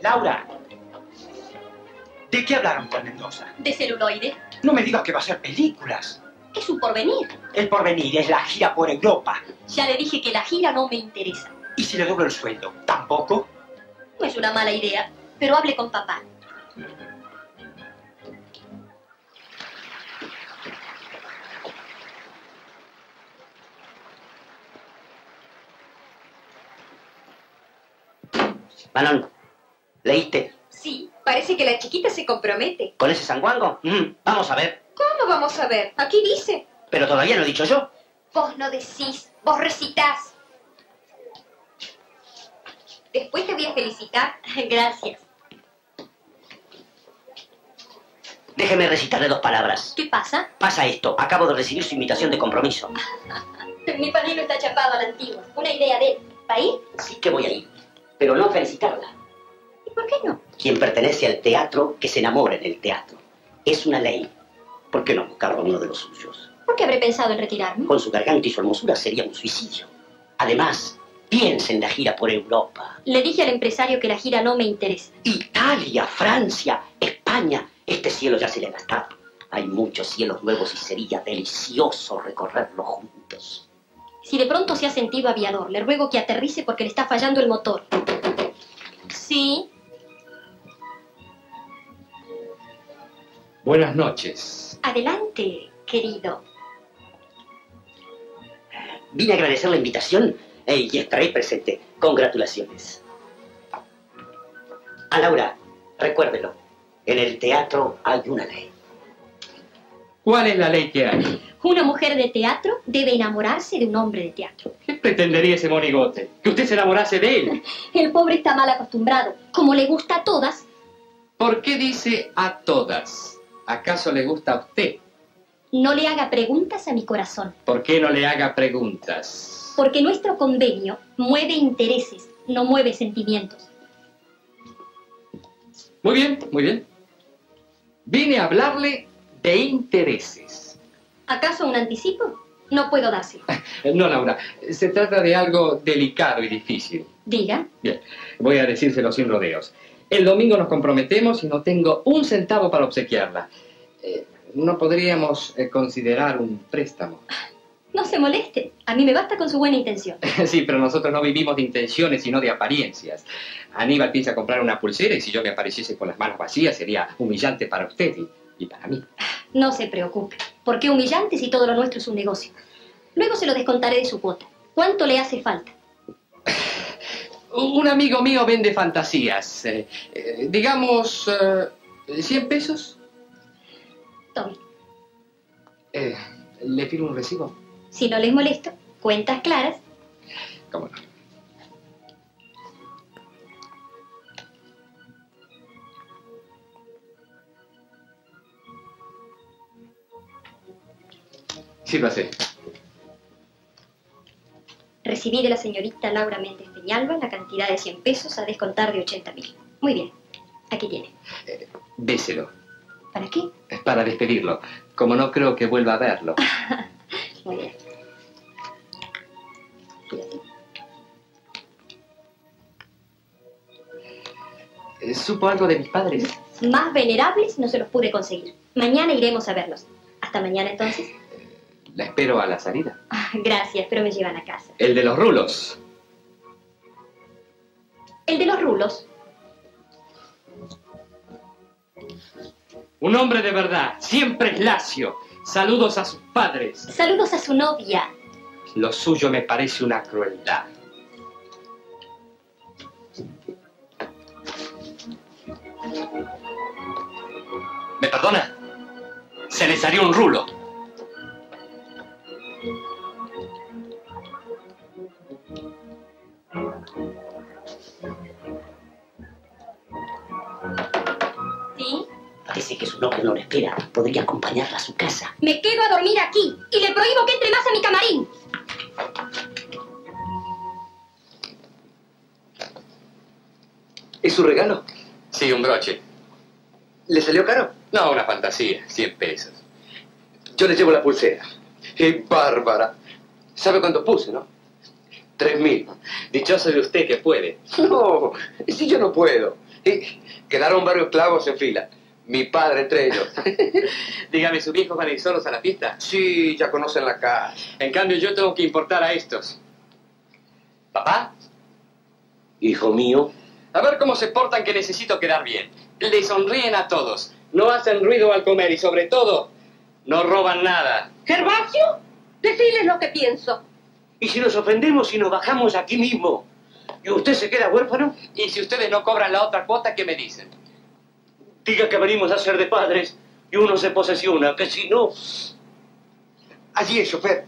Laura, ¿de qué hablaron con Mendoza? ¿De celuloide? No me digas que va a hacer películas. Es un porvenir. El porvenir es la gira por Europa. Ya le dije que la gira no me interesa. ¿Y si le doblo el sueldo? ¿Tampoco? No es una mala idea, pero hable con papá. Manon, ¿leíste? Sí, parece que la chiquita se compromete. ¿Con ese sanguango? Mm, vamos a ver. ¿Cómo vamos a ver? Aquí dice. Pero todavía no he dicho yo. Vos no decís, vos recitás. Después te voy a felicitar. [LAUGHS] Gracias. Déjeme recitarle dos palabras. ¿Qué pasa? Pasa esto. Acabo de recibir su invitación de compromiso. [LAUGHS] Mi padrino está chapado a la antigua. Una idea de él. ¿Va a ir? Sí que voy a ir. Pero no felicitarla. ¿Y por qué no? Quien pertenece al teatro, que se enamore en el teatro. Es una ley. ¿Por qué no buscarlo a uno de los suyos? ¿Por qué habré pensado en retirarme? Con su garganta y su hermosura sería un suicidio. Además, piensa en la gira por Europa. Le dije al empresario que la gira no me interesa. Italia, Francia, España. Este cielo ya se le ha gastado. Hay muchos cielos nuevos y sería delicioso recorrerlos juntos. Si de pronto se ha sentido aviador, le ruego que aterrice porque le está fallando el motor. Sí. Buenas noches. Adelante, querido. Vine a agradecer la invitación eh, y estaré presente. Congratulaciones. A Laura, recuérdelo. En el teatro hay una ley. ¿Cuál es la ley que hay? Una mujer de teatro debe enamorarse de un hombre de teatro. ¿Qué pretendería ese monigote? ¿Que usted se enamorase de él? [LAUGHS] El pobre está mal acostumbrado. Como le gusta a todas, ¿Por qué dice a todas? ¿Acaso le gusta a usted? no le haga preguntas a mi corazón. ¿Por qué no le haga preguntas? Porque nuestro convenio mueve intereses, no mueve sentimientos. Muy bien, muy bien. Vine a hablarle de intereses. ¿Acaso un anticipo? No puedo dárselo. [LAUGHS] No, Laura, se trata de algo delicado y difícil. Diga. Bien, voy a decírselo sin rodeos. El domingo nos comprometemos y no tengo un centavo para obsequiarla. Eh, ¿No podríamos eh, considerar un préstamo? [LAUGHS] No se moleste. A mí me basta con su buena intención. [LAUGHS] sí, pero nosotros no vivimos de intenciones, sino de apariencias. Aníbal piensa comprar una pulsera y si yo me apareciese con las manos vacías sería humillante para usted y, y para mí. No se preocupe. ¿Por qué humillante si todo lo nuestro es un negocio? Luego se lo descontaré de su cuota. ¿Cuánto le hace falta? Un amigo mío vende fantasías. eh, eh, digamos, eh, 100 pesos. Tome. Eh, ¿Le pido un recibo? Si no les molesto, cuentas claras. ¿Cómo no? Sírvase. Recibí de la señorita Laura Méndez Peñalba la cantidad de 100 pesos a descontar de 80 mil. Muy bien. Aquí tiene. Béselo. ¿Para qué? Es para despedirlo. Como no creo que vuelva a verlo. [LAUGHS] Muy bien. Eh, ¿Supo algo de mis padres? Más venerables no se los pude conseguir. Mañana iremos a verlos. Hasta mañana entonces. La espero a la salida. Ah, Gracias, pero me llevan a casa. El de los rulos. El de los rulos. Un hombre de verdad, siempre es lacio. Saludos a sus padres. Saludos a su novia. Lo suyo me parece una crueldad. ¿Me perdona? Se le salió un rulo. Que su novio no le espera. Podría acompañarla a su casa. Me quedo a dormir aquí y le prohíbo que entre más a mi camarín. ¿Es su regalo? Sí, un broche. ¿Le salió caro? No, una fantasía. 100 pesos. Yo le llevo la pulsera. ¡Qué bárbara! ¿Sabe cuánto puse, no? Tres mil. Dichoso de usted que puede. No, si yo no puedo. Quedaron varios clavos en fila. Mi padre entre ellos. [LAUGHS] Dígame, ¿sus viejos van a ir solos a la fiesta? Sí, ya conocen la casa. En cambio, yo tengo que importar a estos. ¿Papá? Hijo mío, A ver cómo se portan que necesito quedar bien. Le sonríen a todos. No hacen ruido al comer y sobre todo, no roban nada. Gervasio, deciles lo que pienso. ¿Y si nos ofendemos y nos bajamos aquí mismo? ¿Y usted se queda huérfano? Y si ustedes no cobran la otra cuota, ¿qué me dicen? Diga que venimos a ser de padres y uno se posesiona, que si no... Allí el chofer.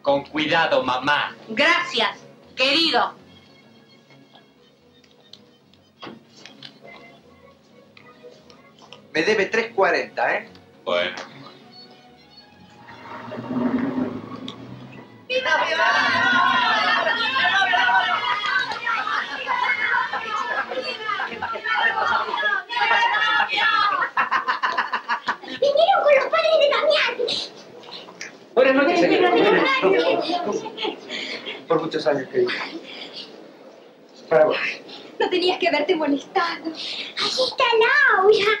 Con cuidado, mamá. Gracias, querido. Me debe 3.40, ¿eh? Bueno. Vinieron con los padres de Damián. Buenas noches, señor. Buenas noches. Por muchos años, querido. Para vos. No tenías que haberte molestado. Allí está Laura.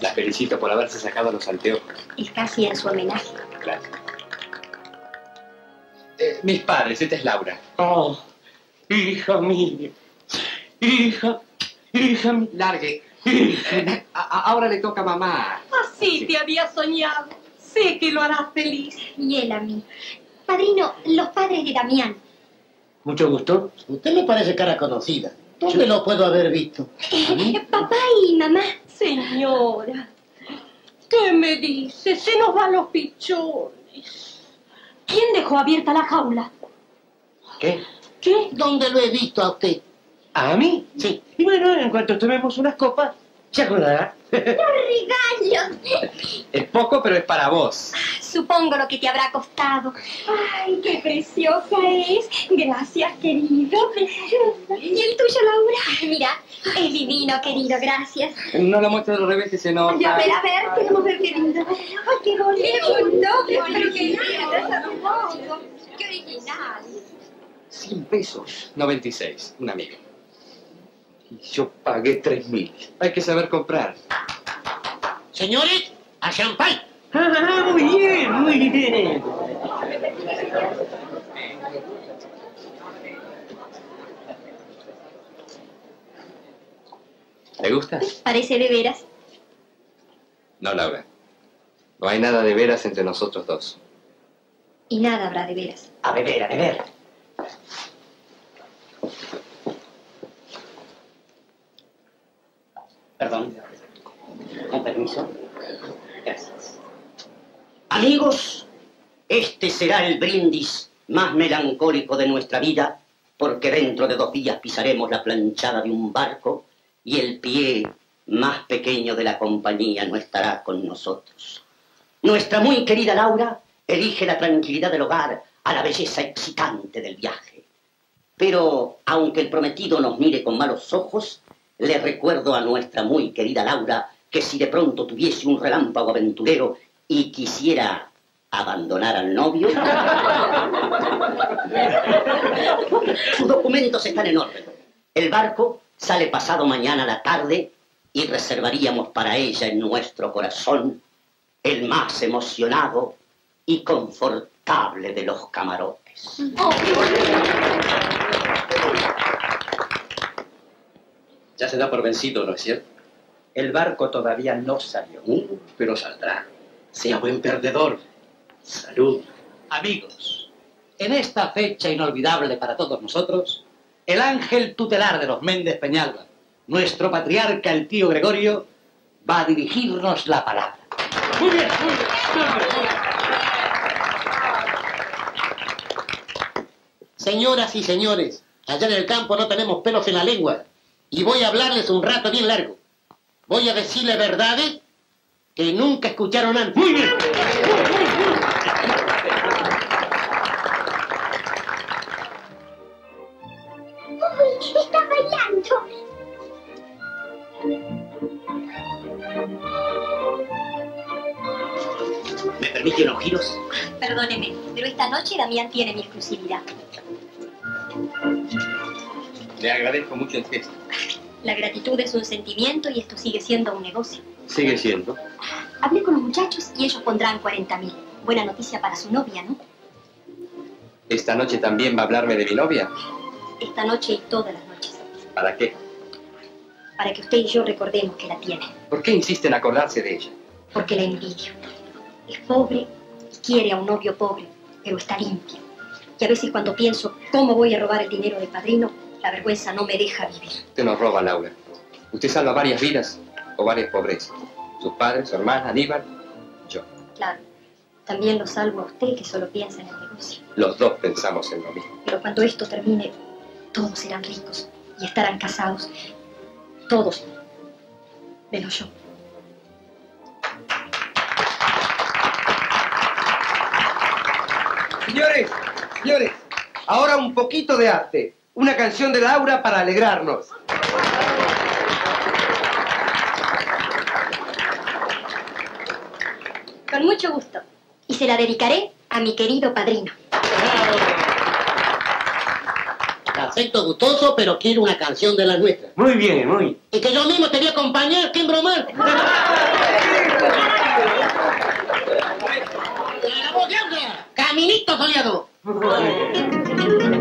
La felicito por haberse sacado los anteojos. Es casi en su homenaje. Gracias. Eh, mis padres, esta es Laura. Oh, hija mía. Hija, hija mía. Largue. Eh, [LAUGHS] a- a- ahora le toca a mamá. Así te había soñado. Sé que lo harás feliz. Y él a mí. Padrino, los padres de Damián. Mucho gusto. Usted me parece cara conocida. ¿Dónde lo puedo haber visto? Eh, papá y mamá. Señora, ¿qué me dice? Se nos van los pichones. ¿Quién dejó abierta la jaula? ¿Qué? ¿Qué? ¿Dónde lo he visto a usted? ¿A mí? Sí. Y bueno, en cuanto tomemos unas copas, se acordará. regalo! Es poco, pero es para vos. Supongo lo que te habrá costado. ¡Ay, qué preciosa es! Gracias, querido. Preciosa. ¿Y el tuyo, Laura? Ay, mira, es divino, querido, gracias. No lo muestres al revés que se nota. Ay, a ver, a ver, queremos ver qué lindo. ¡Ay, qué bonito! ¡Qué! ¡Pero qué lindo! ¡Qué original! 100 pesos. 96, un amigo. Y yo pagué 3 mil. Hay que saber comprar. Señores, a champán. Ah, muy bien, muy bien. ¿Le gusta? Parece de veras. No, Laura. No hay nada de veras entre nosotros dos. Y nada habrá de veras. A beber, a beber. Perdón. Con permiso. Gracias. Este será el brindis más melancólico de nuestra vida, porque dentro de dos días pisaremos la planchada de un barco y el pie más pequeño de la compañía no estará con nosotros. Nuestra muy querida Laura elige la tranquilidad del hogar a la belleza excitante del viaje. Pero aunque el prometido nos mire con malos ojos, le recuerdo a nuestra muy querida Laura que si de pronto tuviese un relámpago aventurero y quisiera abandonar al novio, [LAUGHS] sus documentos están en orden. El barco sale pasado mañana a la tarde y reservaríamos para ella en nuestro corazón el más emocionado y confortable de los camarotes. Ya se da por vencido, ¿no es cierto? El barco todavía no salió. Pero saldrá. Sea buen perdedor. Salud. Amigos, en esta fecha inolvidable para todos nosotros, el ángel tutelar de los Méndez Peñalba, nuestro patriarca, el tío Gregorio, va a dirigirnos la palabra. Muy bien, muy bien. muy bien. Señoras y señores, allá en el campo no tenemos pelos en la lengua. Y voy a hablarles un rato bien largo. Voy a decirles verdades que nunca escucharon antes. Muy bien. ¡Uy! ¡Está bailando! ¿Me permite unos giros? Perdóneme, pero esta noche Damián tiene mi exclusividad. Le agradezco mucho el gesto. La gratitud es un sentimiento y esto sigue siendo un negocio. Sigue siendo. Hablé con los muchachos y ellos pondrán 40 mil. Buena noticia para su novia, ¿no? ¿Esta noche también va a hablarme de mi novia? Esta noche y todas las noches. ¿Para qué? Para que usted y yo recordemos que la tiene. ¿Por qué insiste en acordarse de ella? Porque la envidio. Es pobre y quiere a un novio pobre, pero está limpia. Y a veces cuando pienso cómo voy a robar el dinero del padrino, la vergüenza no me deja vivir. Usted nos roba, Laura. Usted salva varias vidas o varias pobrezas. Sus padres, su hermana, Aníbal, yo. Claro. También lo salvo a usted que solo piensa en el negocio. Los dos pensamos en lo mismo. Pero cuando esto termine, todos serán ricos y estarán casados. Todos. Menos yo. Señores, señores, ahora un poquito de arte. Una canción de Laura para alegrarnos. Con mucho gusto. Y se la dedicaré a mi querido padrino. Acepto gustoso, pero quiero una canción de la nuestra. Muy bien, muy. Y que yo mismo te voy a acompañar, qué bromar. La [LAUGHS] voz de Aura, Caminito soleado. [LAUGHS]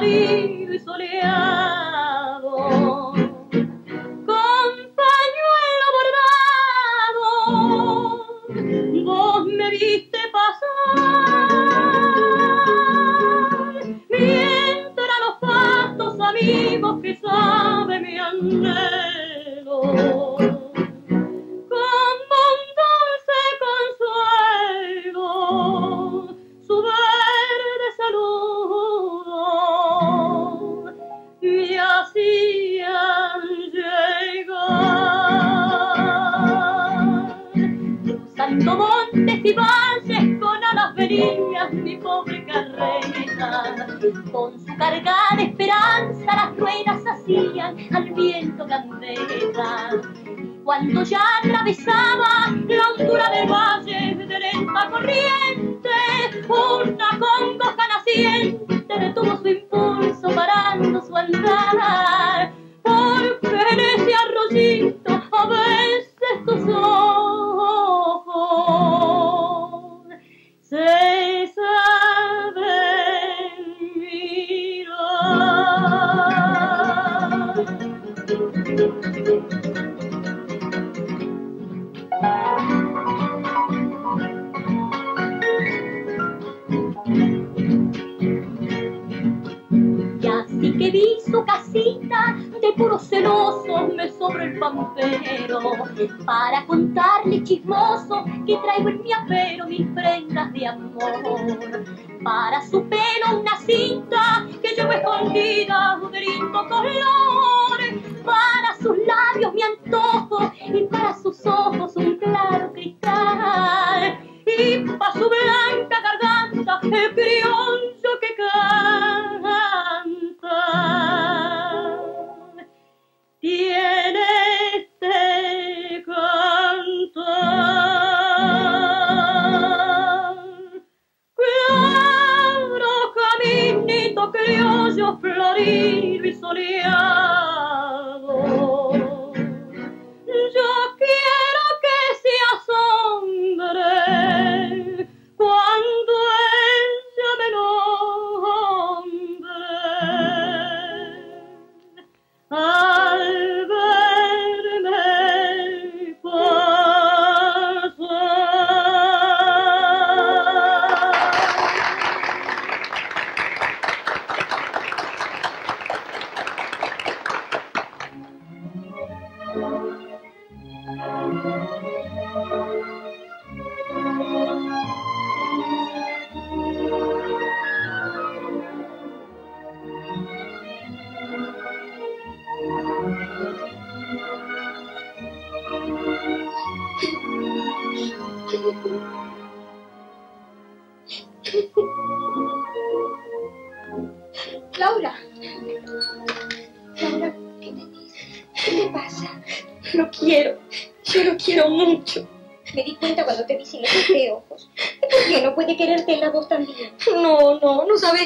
body.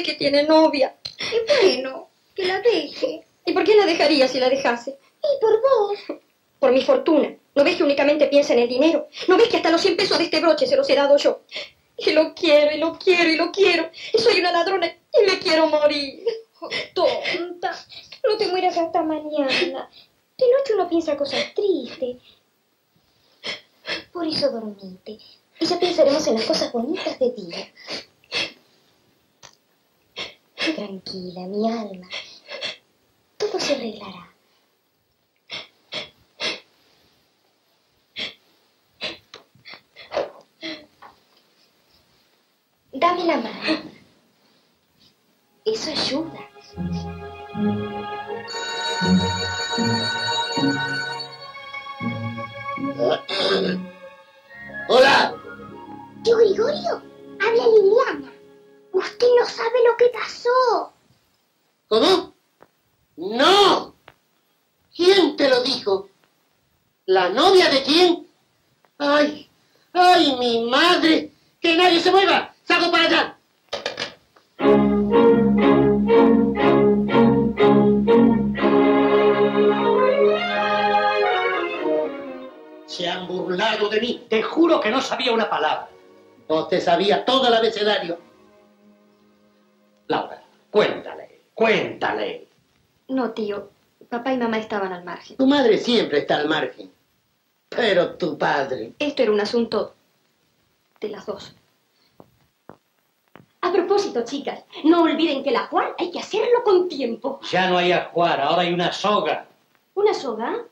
Que tiene novia. Y bueno, que la deje. ¿Y por qué la dejaría si la dejase? Y por vos. Por mi fortuna. ¿No ves que únicamente piensa en el dinero? ¿No ves que hasta los 100 pesos de este broche se los he dado yo? Sabía todo el abecedario. Laura, cuéntale, cuéntale. No, tío. Papá y mamá estaban al margen. Tu madre siempre está al margen. Pero tu padre. Esto era un asunto de las dos. A propósito, chicas, no olviden que el ajuar hay que hacerlo con tiempo. Ya no hay ajuar, ahora hay una soga. ¿Una soga?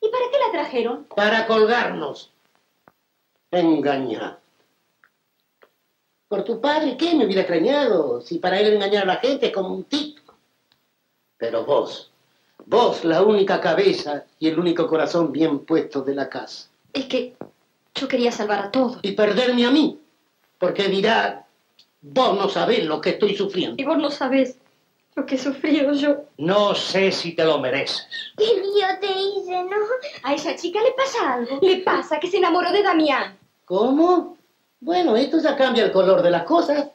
¿Y para qué la trajeron? Para colgarnos. Engañar. Por tu padre, ¿qué me hubiera extrañado? Si para él engañar a la gente es como un tic. Pero vos, vos la única cabeza y el único corazón bien puesto de la casa. Es que yo quería salvar a todos. Y perderme a mí. Porque dirá, vos no sabés lo que estoy sufriendo. Y vos no sabés lo que he sufrido yo. No sé si te lo mereces. ¿Qué lío te hice, no? A esa chica le pasa algo. Le pasa que se enamoró de Damián. ¿Cómo? Bueno, esto ya cambia el color de las cosas.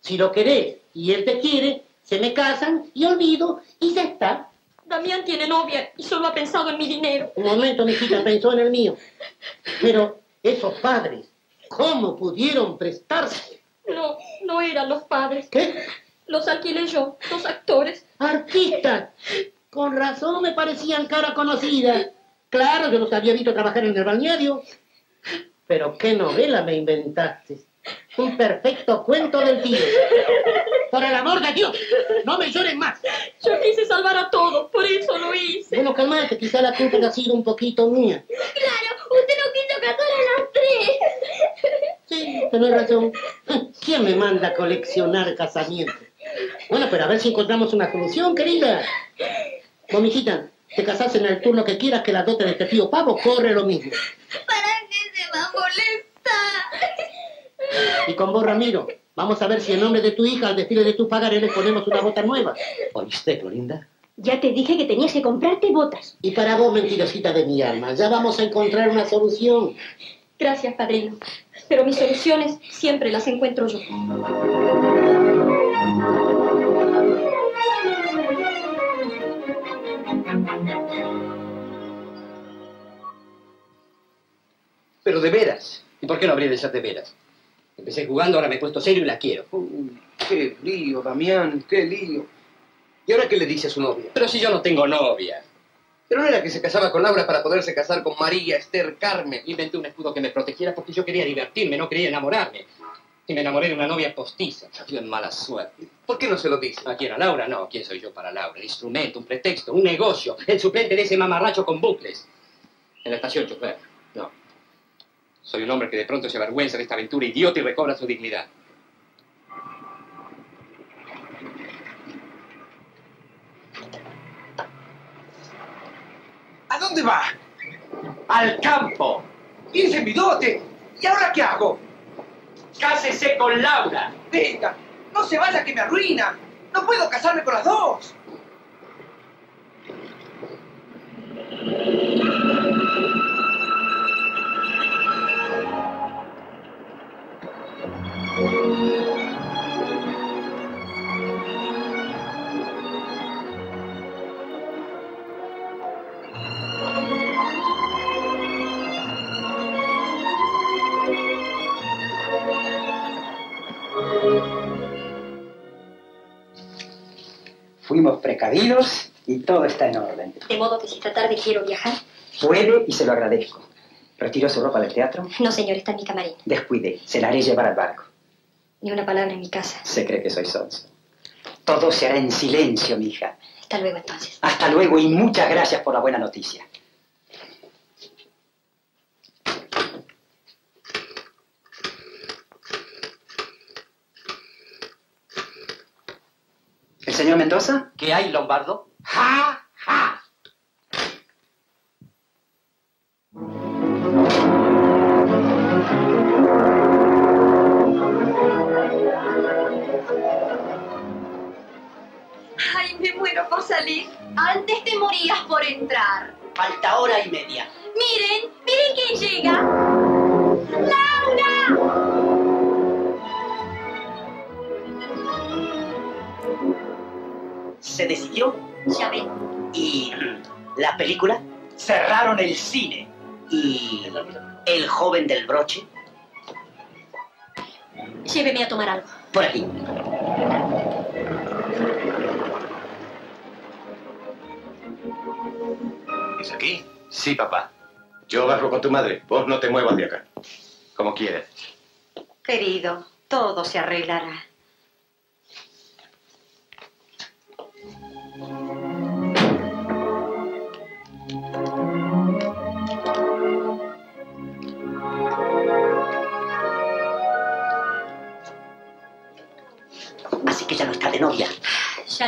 Si lo querés y él te quiere, se me casan y olvido y ya está. Damián tiene novia y solo ha pensado en mi dinero. Un momento, mi hijita, pensó en el mío. Pero esos padres, ¿cómo pudieron prestarse? No, no eran los padres. ¿Qué? Los alquilé yo, los actores. Artistas. Con razón me parecían cara conocida. Claro, yo los había visto trabajar en el balneario. Pero qué novela me inventaste. Un perfecto cuento del tío. Por el amor de Dios, no me llores más. Yo quise salvar a todos, por eso lo hice. Bueno, calmate, quizá la culpa haya sido un poquito mía. Claro, usted no quiso casar a las tres. Sí, tenés razón. ¿Quién me manda a coleccionar casamientos? Bueno, pero a ver si encontramos una solución, querida. Vos, mijita, te casás en el turno que quieras que la dote de este tío Pavo corre lo mismo. ¿Para qué se va a molestar? Y con vos, Ramiro, vamos a ver si en nombre de tu hija al desfile de tu pagaré le ponemos una bota nueva. ¿Oíste, Clorinda? Ya te dije que tenías que comprarte botas. Y para vos, mentirosita de mi alma, ya vamos a encontrar una solución. Gracias, padrino. Pero mis soluciones siempre las encuentro yo. Pero de veras. ¿Y por qué no habría de ser de veras? Empecé jugando, ahora me he puesto serio y la quiero. Qué lío, Damián, qué lío. ¿Y ahora qué le dice a su novia? Pero si yo no tengo novia. Pero no era que se casaba con Laura para poderse casar con María, Esther, Carmen. Inventé un escudo que me protegiera porque yo quería divertirme, no quería enamorarme. Y me enamoré de una novia postiza. Yo en mala suerte. ¿Por qué no se lo dice? ¿A quién? ¿A Laura? No. ¿Quién soy yo para Laura? El instrumento, un pretexto, un negocio. El suplente de ese mamarracho con bucles. En la estación, chofer. Soy un hombre que de pronto se avergüenza de esta aventura idiota y recobra su dignidad. ¿A dónde va? Al campo. Hice mi dote. ¿Y ahora qué hago? Cásese con Laura. Venga, no se vaya que me arruina. No puedo casarme con las dos. Fuimos precavidos y todo está en orden. De modo que si esta tarde quiero viajar. Puede y se lo agradezco. ¿Retiró su ropa del teatro? No, señor, está en mi camarín. Descuide, se la haré llevar al barco. Ni una palabra en mi casa. Se cree que soy sonso. Todo se hará en silencio, mija. Hasta luego, entonces. Hasta luego y muchas gracias por la buena noticia. Señor Mendoza? ¿Qué hay, Lombardo? Ven. ¿Y la película? Cerraron el cine. ¿Y el joven del broche? Lléveme a tomar algo. Por aquí. ¿Es aquí? Sí, papá. Yo bajo con tu madre. Vos no te muevas de acá. Como quieras. Querido, todo se arreglará.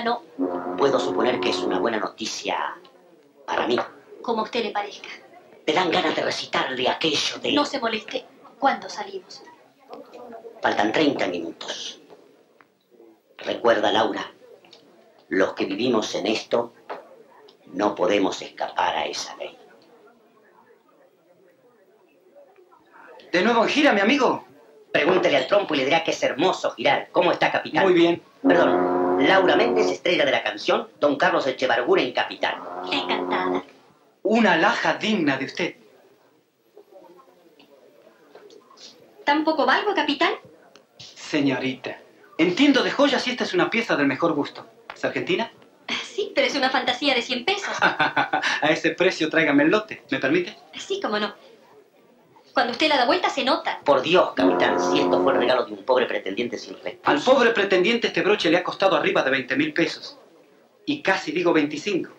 No, Puedo suponer que es una buena noticia para mí. como a usted le parezca. Me dan ganas de recitarle aquello de... No se moleste. ¿Cuándo salimos? Faltan 30 minutos. Recuerda, Laura, los que vivimos en esto no podemos escapar a esa ley. ¿De nuevo en gira, mi amigo? Pregúntele al trompo y le dirá que es hermoso girar. ¿Cómo está, capitán? Muy bien. Perdón, Laura Méndez, estrella de la canción, Don Carlos Echevargura en capitán. Encantada. Una alhaja digna de usted. ¿Tampoco valgo, capitán? Señorita, entiendo de joyas y esta es una pieza del mejor gusto. ¿Es argentina? Sí, pero es una fantasía de 100 pesos. [LAUGHS] A ese precio tráigame el lote. ¿Me permite? Sí, cómo no. Cuando usted la da vuelta se nota. Por Dios, capitán, si esto fue el regalo de un pobre pretendiente sin respeto. Al pobre pretendiente este broche le ha costado arriba de 20 mil pesos. Y casi digo 25.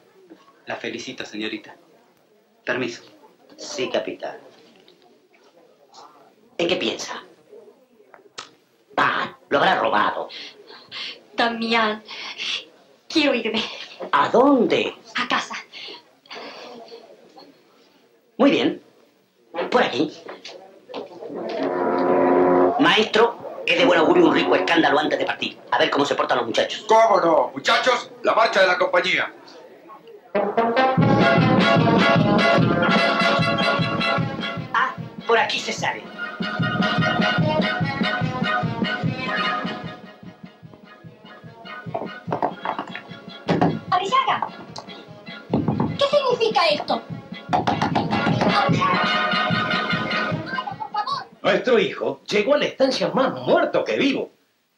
La felicito, señorita. Permiso. Sí, capitán. ¿En qué piensa? Ah, lo habrá robado. Damián, quiero irme ¿A dónde? a casa. Muy bien. Por aquí. Maestro, es de buen augurio un rico escándalo antes de partir. A ver cómo se portan los muchachos. ¿Cómo no? Muchachos, la marcha de la compañía. Ah, por aquí se sale. Arrillaga, ¿qué significa esto? Nuestro hijo llegó a la estancia más muerto que vivo.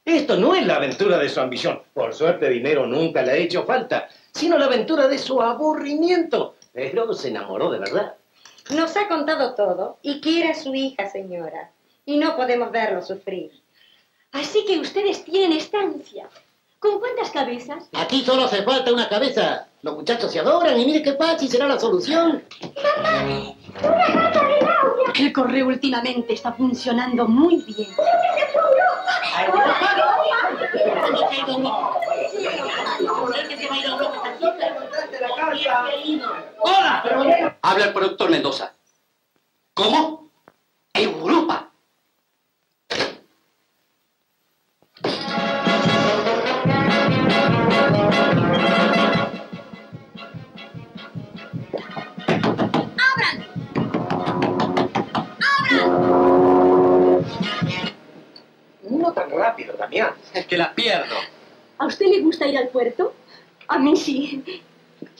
Esto no es la aventura de su ambición. Por suerte, dinero nunca le ha hecho falta, sino la aventura de su aburrimiento. Pero se enamoró de verdad. Nos ha contado todo y quiere a su hija, señora. Y no podemos verlo sufrir. Así que ustedes tienen estancia. ¿Con cuántas cabezas? Aquí solo hace falta una cabeza. Los muchachos se adoran y mire qué pachi será la solución. El correo últimamente está funcionando muy bien. ¡Hola! Habla el productor Mendoza. ¿Cómo? Le gusta ir al puerto? A mí sí.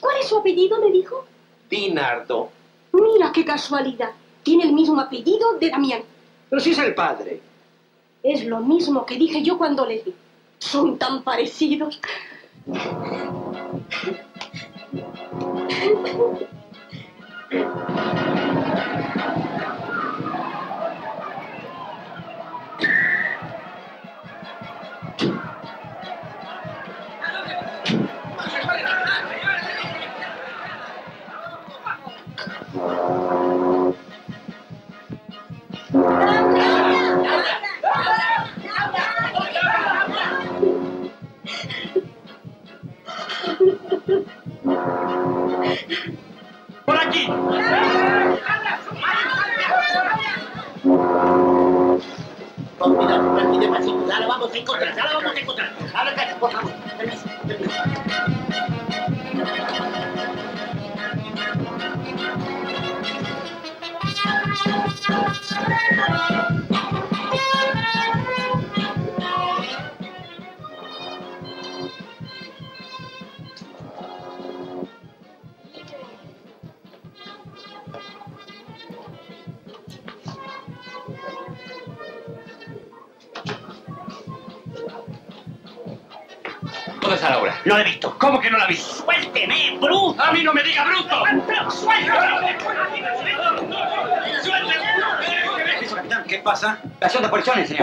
¿Cuál es su apellido, me dijo? Dinardo. Mira qué casualidad. Tiene el mismo apellido de Damián. Pero si es el padre. Es lo mismo que dije yo cuando les vi. Son tan parecidos.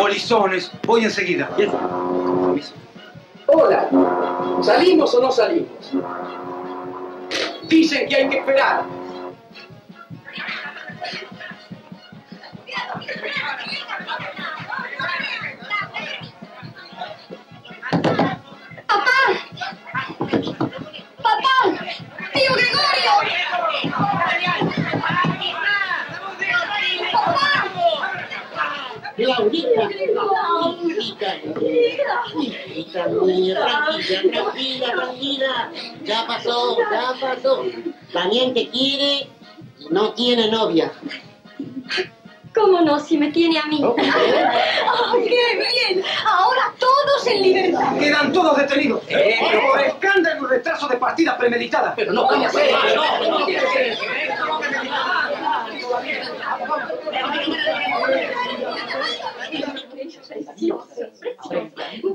Polizones. Voy enseguida. Hola. ¿Salimos o no salimos? Dicen que hay que esperar. Pasó, ya pasó. Daniel te quiere y no tiene novia. ¿Cómo no? Si me tiene a mí. ¡Ay, qué bien! Ahora todos en libertad. Quedan todos detenidos. Por escándalo y retraso de partida premeditada. Pero no no, no.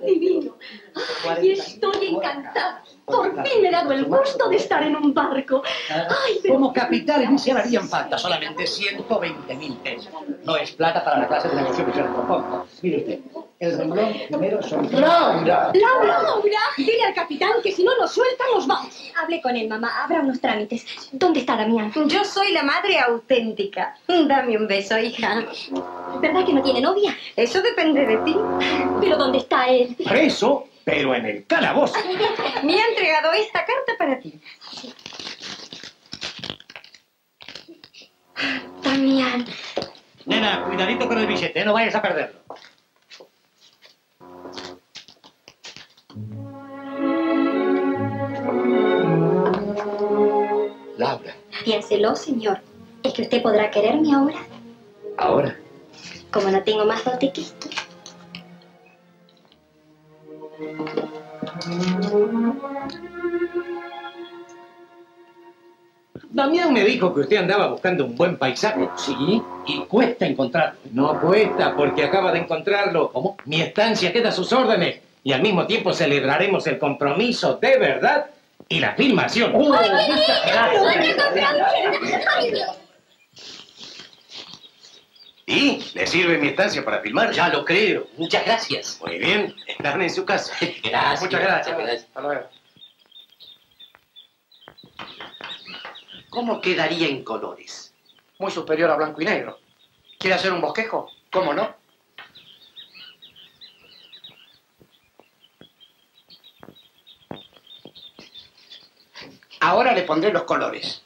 Divino. Ay, estoy encantada. ¿Por fin me he dado el gusto de estar en un barco. Ay, pero... Como capital inicial harían falta solamente 120 mil pesos. No es plata para la clase de negocio que yo le propongo. Mire usted, el renglón primero son... ¡Laura! Laura, Laura, dile al capitán que si no nos suelta nos vamos. Hablé con él, mamá. Habrá unos trámites. ¿Dónde está Damián? Yo soy la madre auténtica. Dame un beso, hija. ¿Verdad que no tiene novia? Eso depende de ti. ¿Pero dónde está él? Preso, pero en el calabozo. [LAUGHS] Me ha entregado esta carta para ti. Damián. Nena, cuidadito con el billete, no vayas a perderlo. Laura, Piénselo, señor. ¿Es que usted podrá quererme ahora? ahora. Como no tengo más dote que esto. Damián me dijo que usted andaba buscando un buen paisaje. Sí, y cuesta encontrarlo. No cuesta, porque acaba de encontrarlo. ¿Cómo? Mi estancia queda a sus órdenes. Y al mismo tiempo celebraremos el compromiso de verdad y la filmación. ¿Y? ¿Le sirve mi estancia para filmar? Ya lo creo. Muchas gracias. Muy bien, están en su casa. [LAUGHS] Gracias. Muchas gracias. Hasta luego. ¿Cómo quedaría en colores? Muy superior a blanco y negro. ¿Quiere hacer un bosquejo? ¿Cómo no? Ahora le pondré los colores.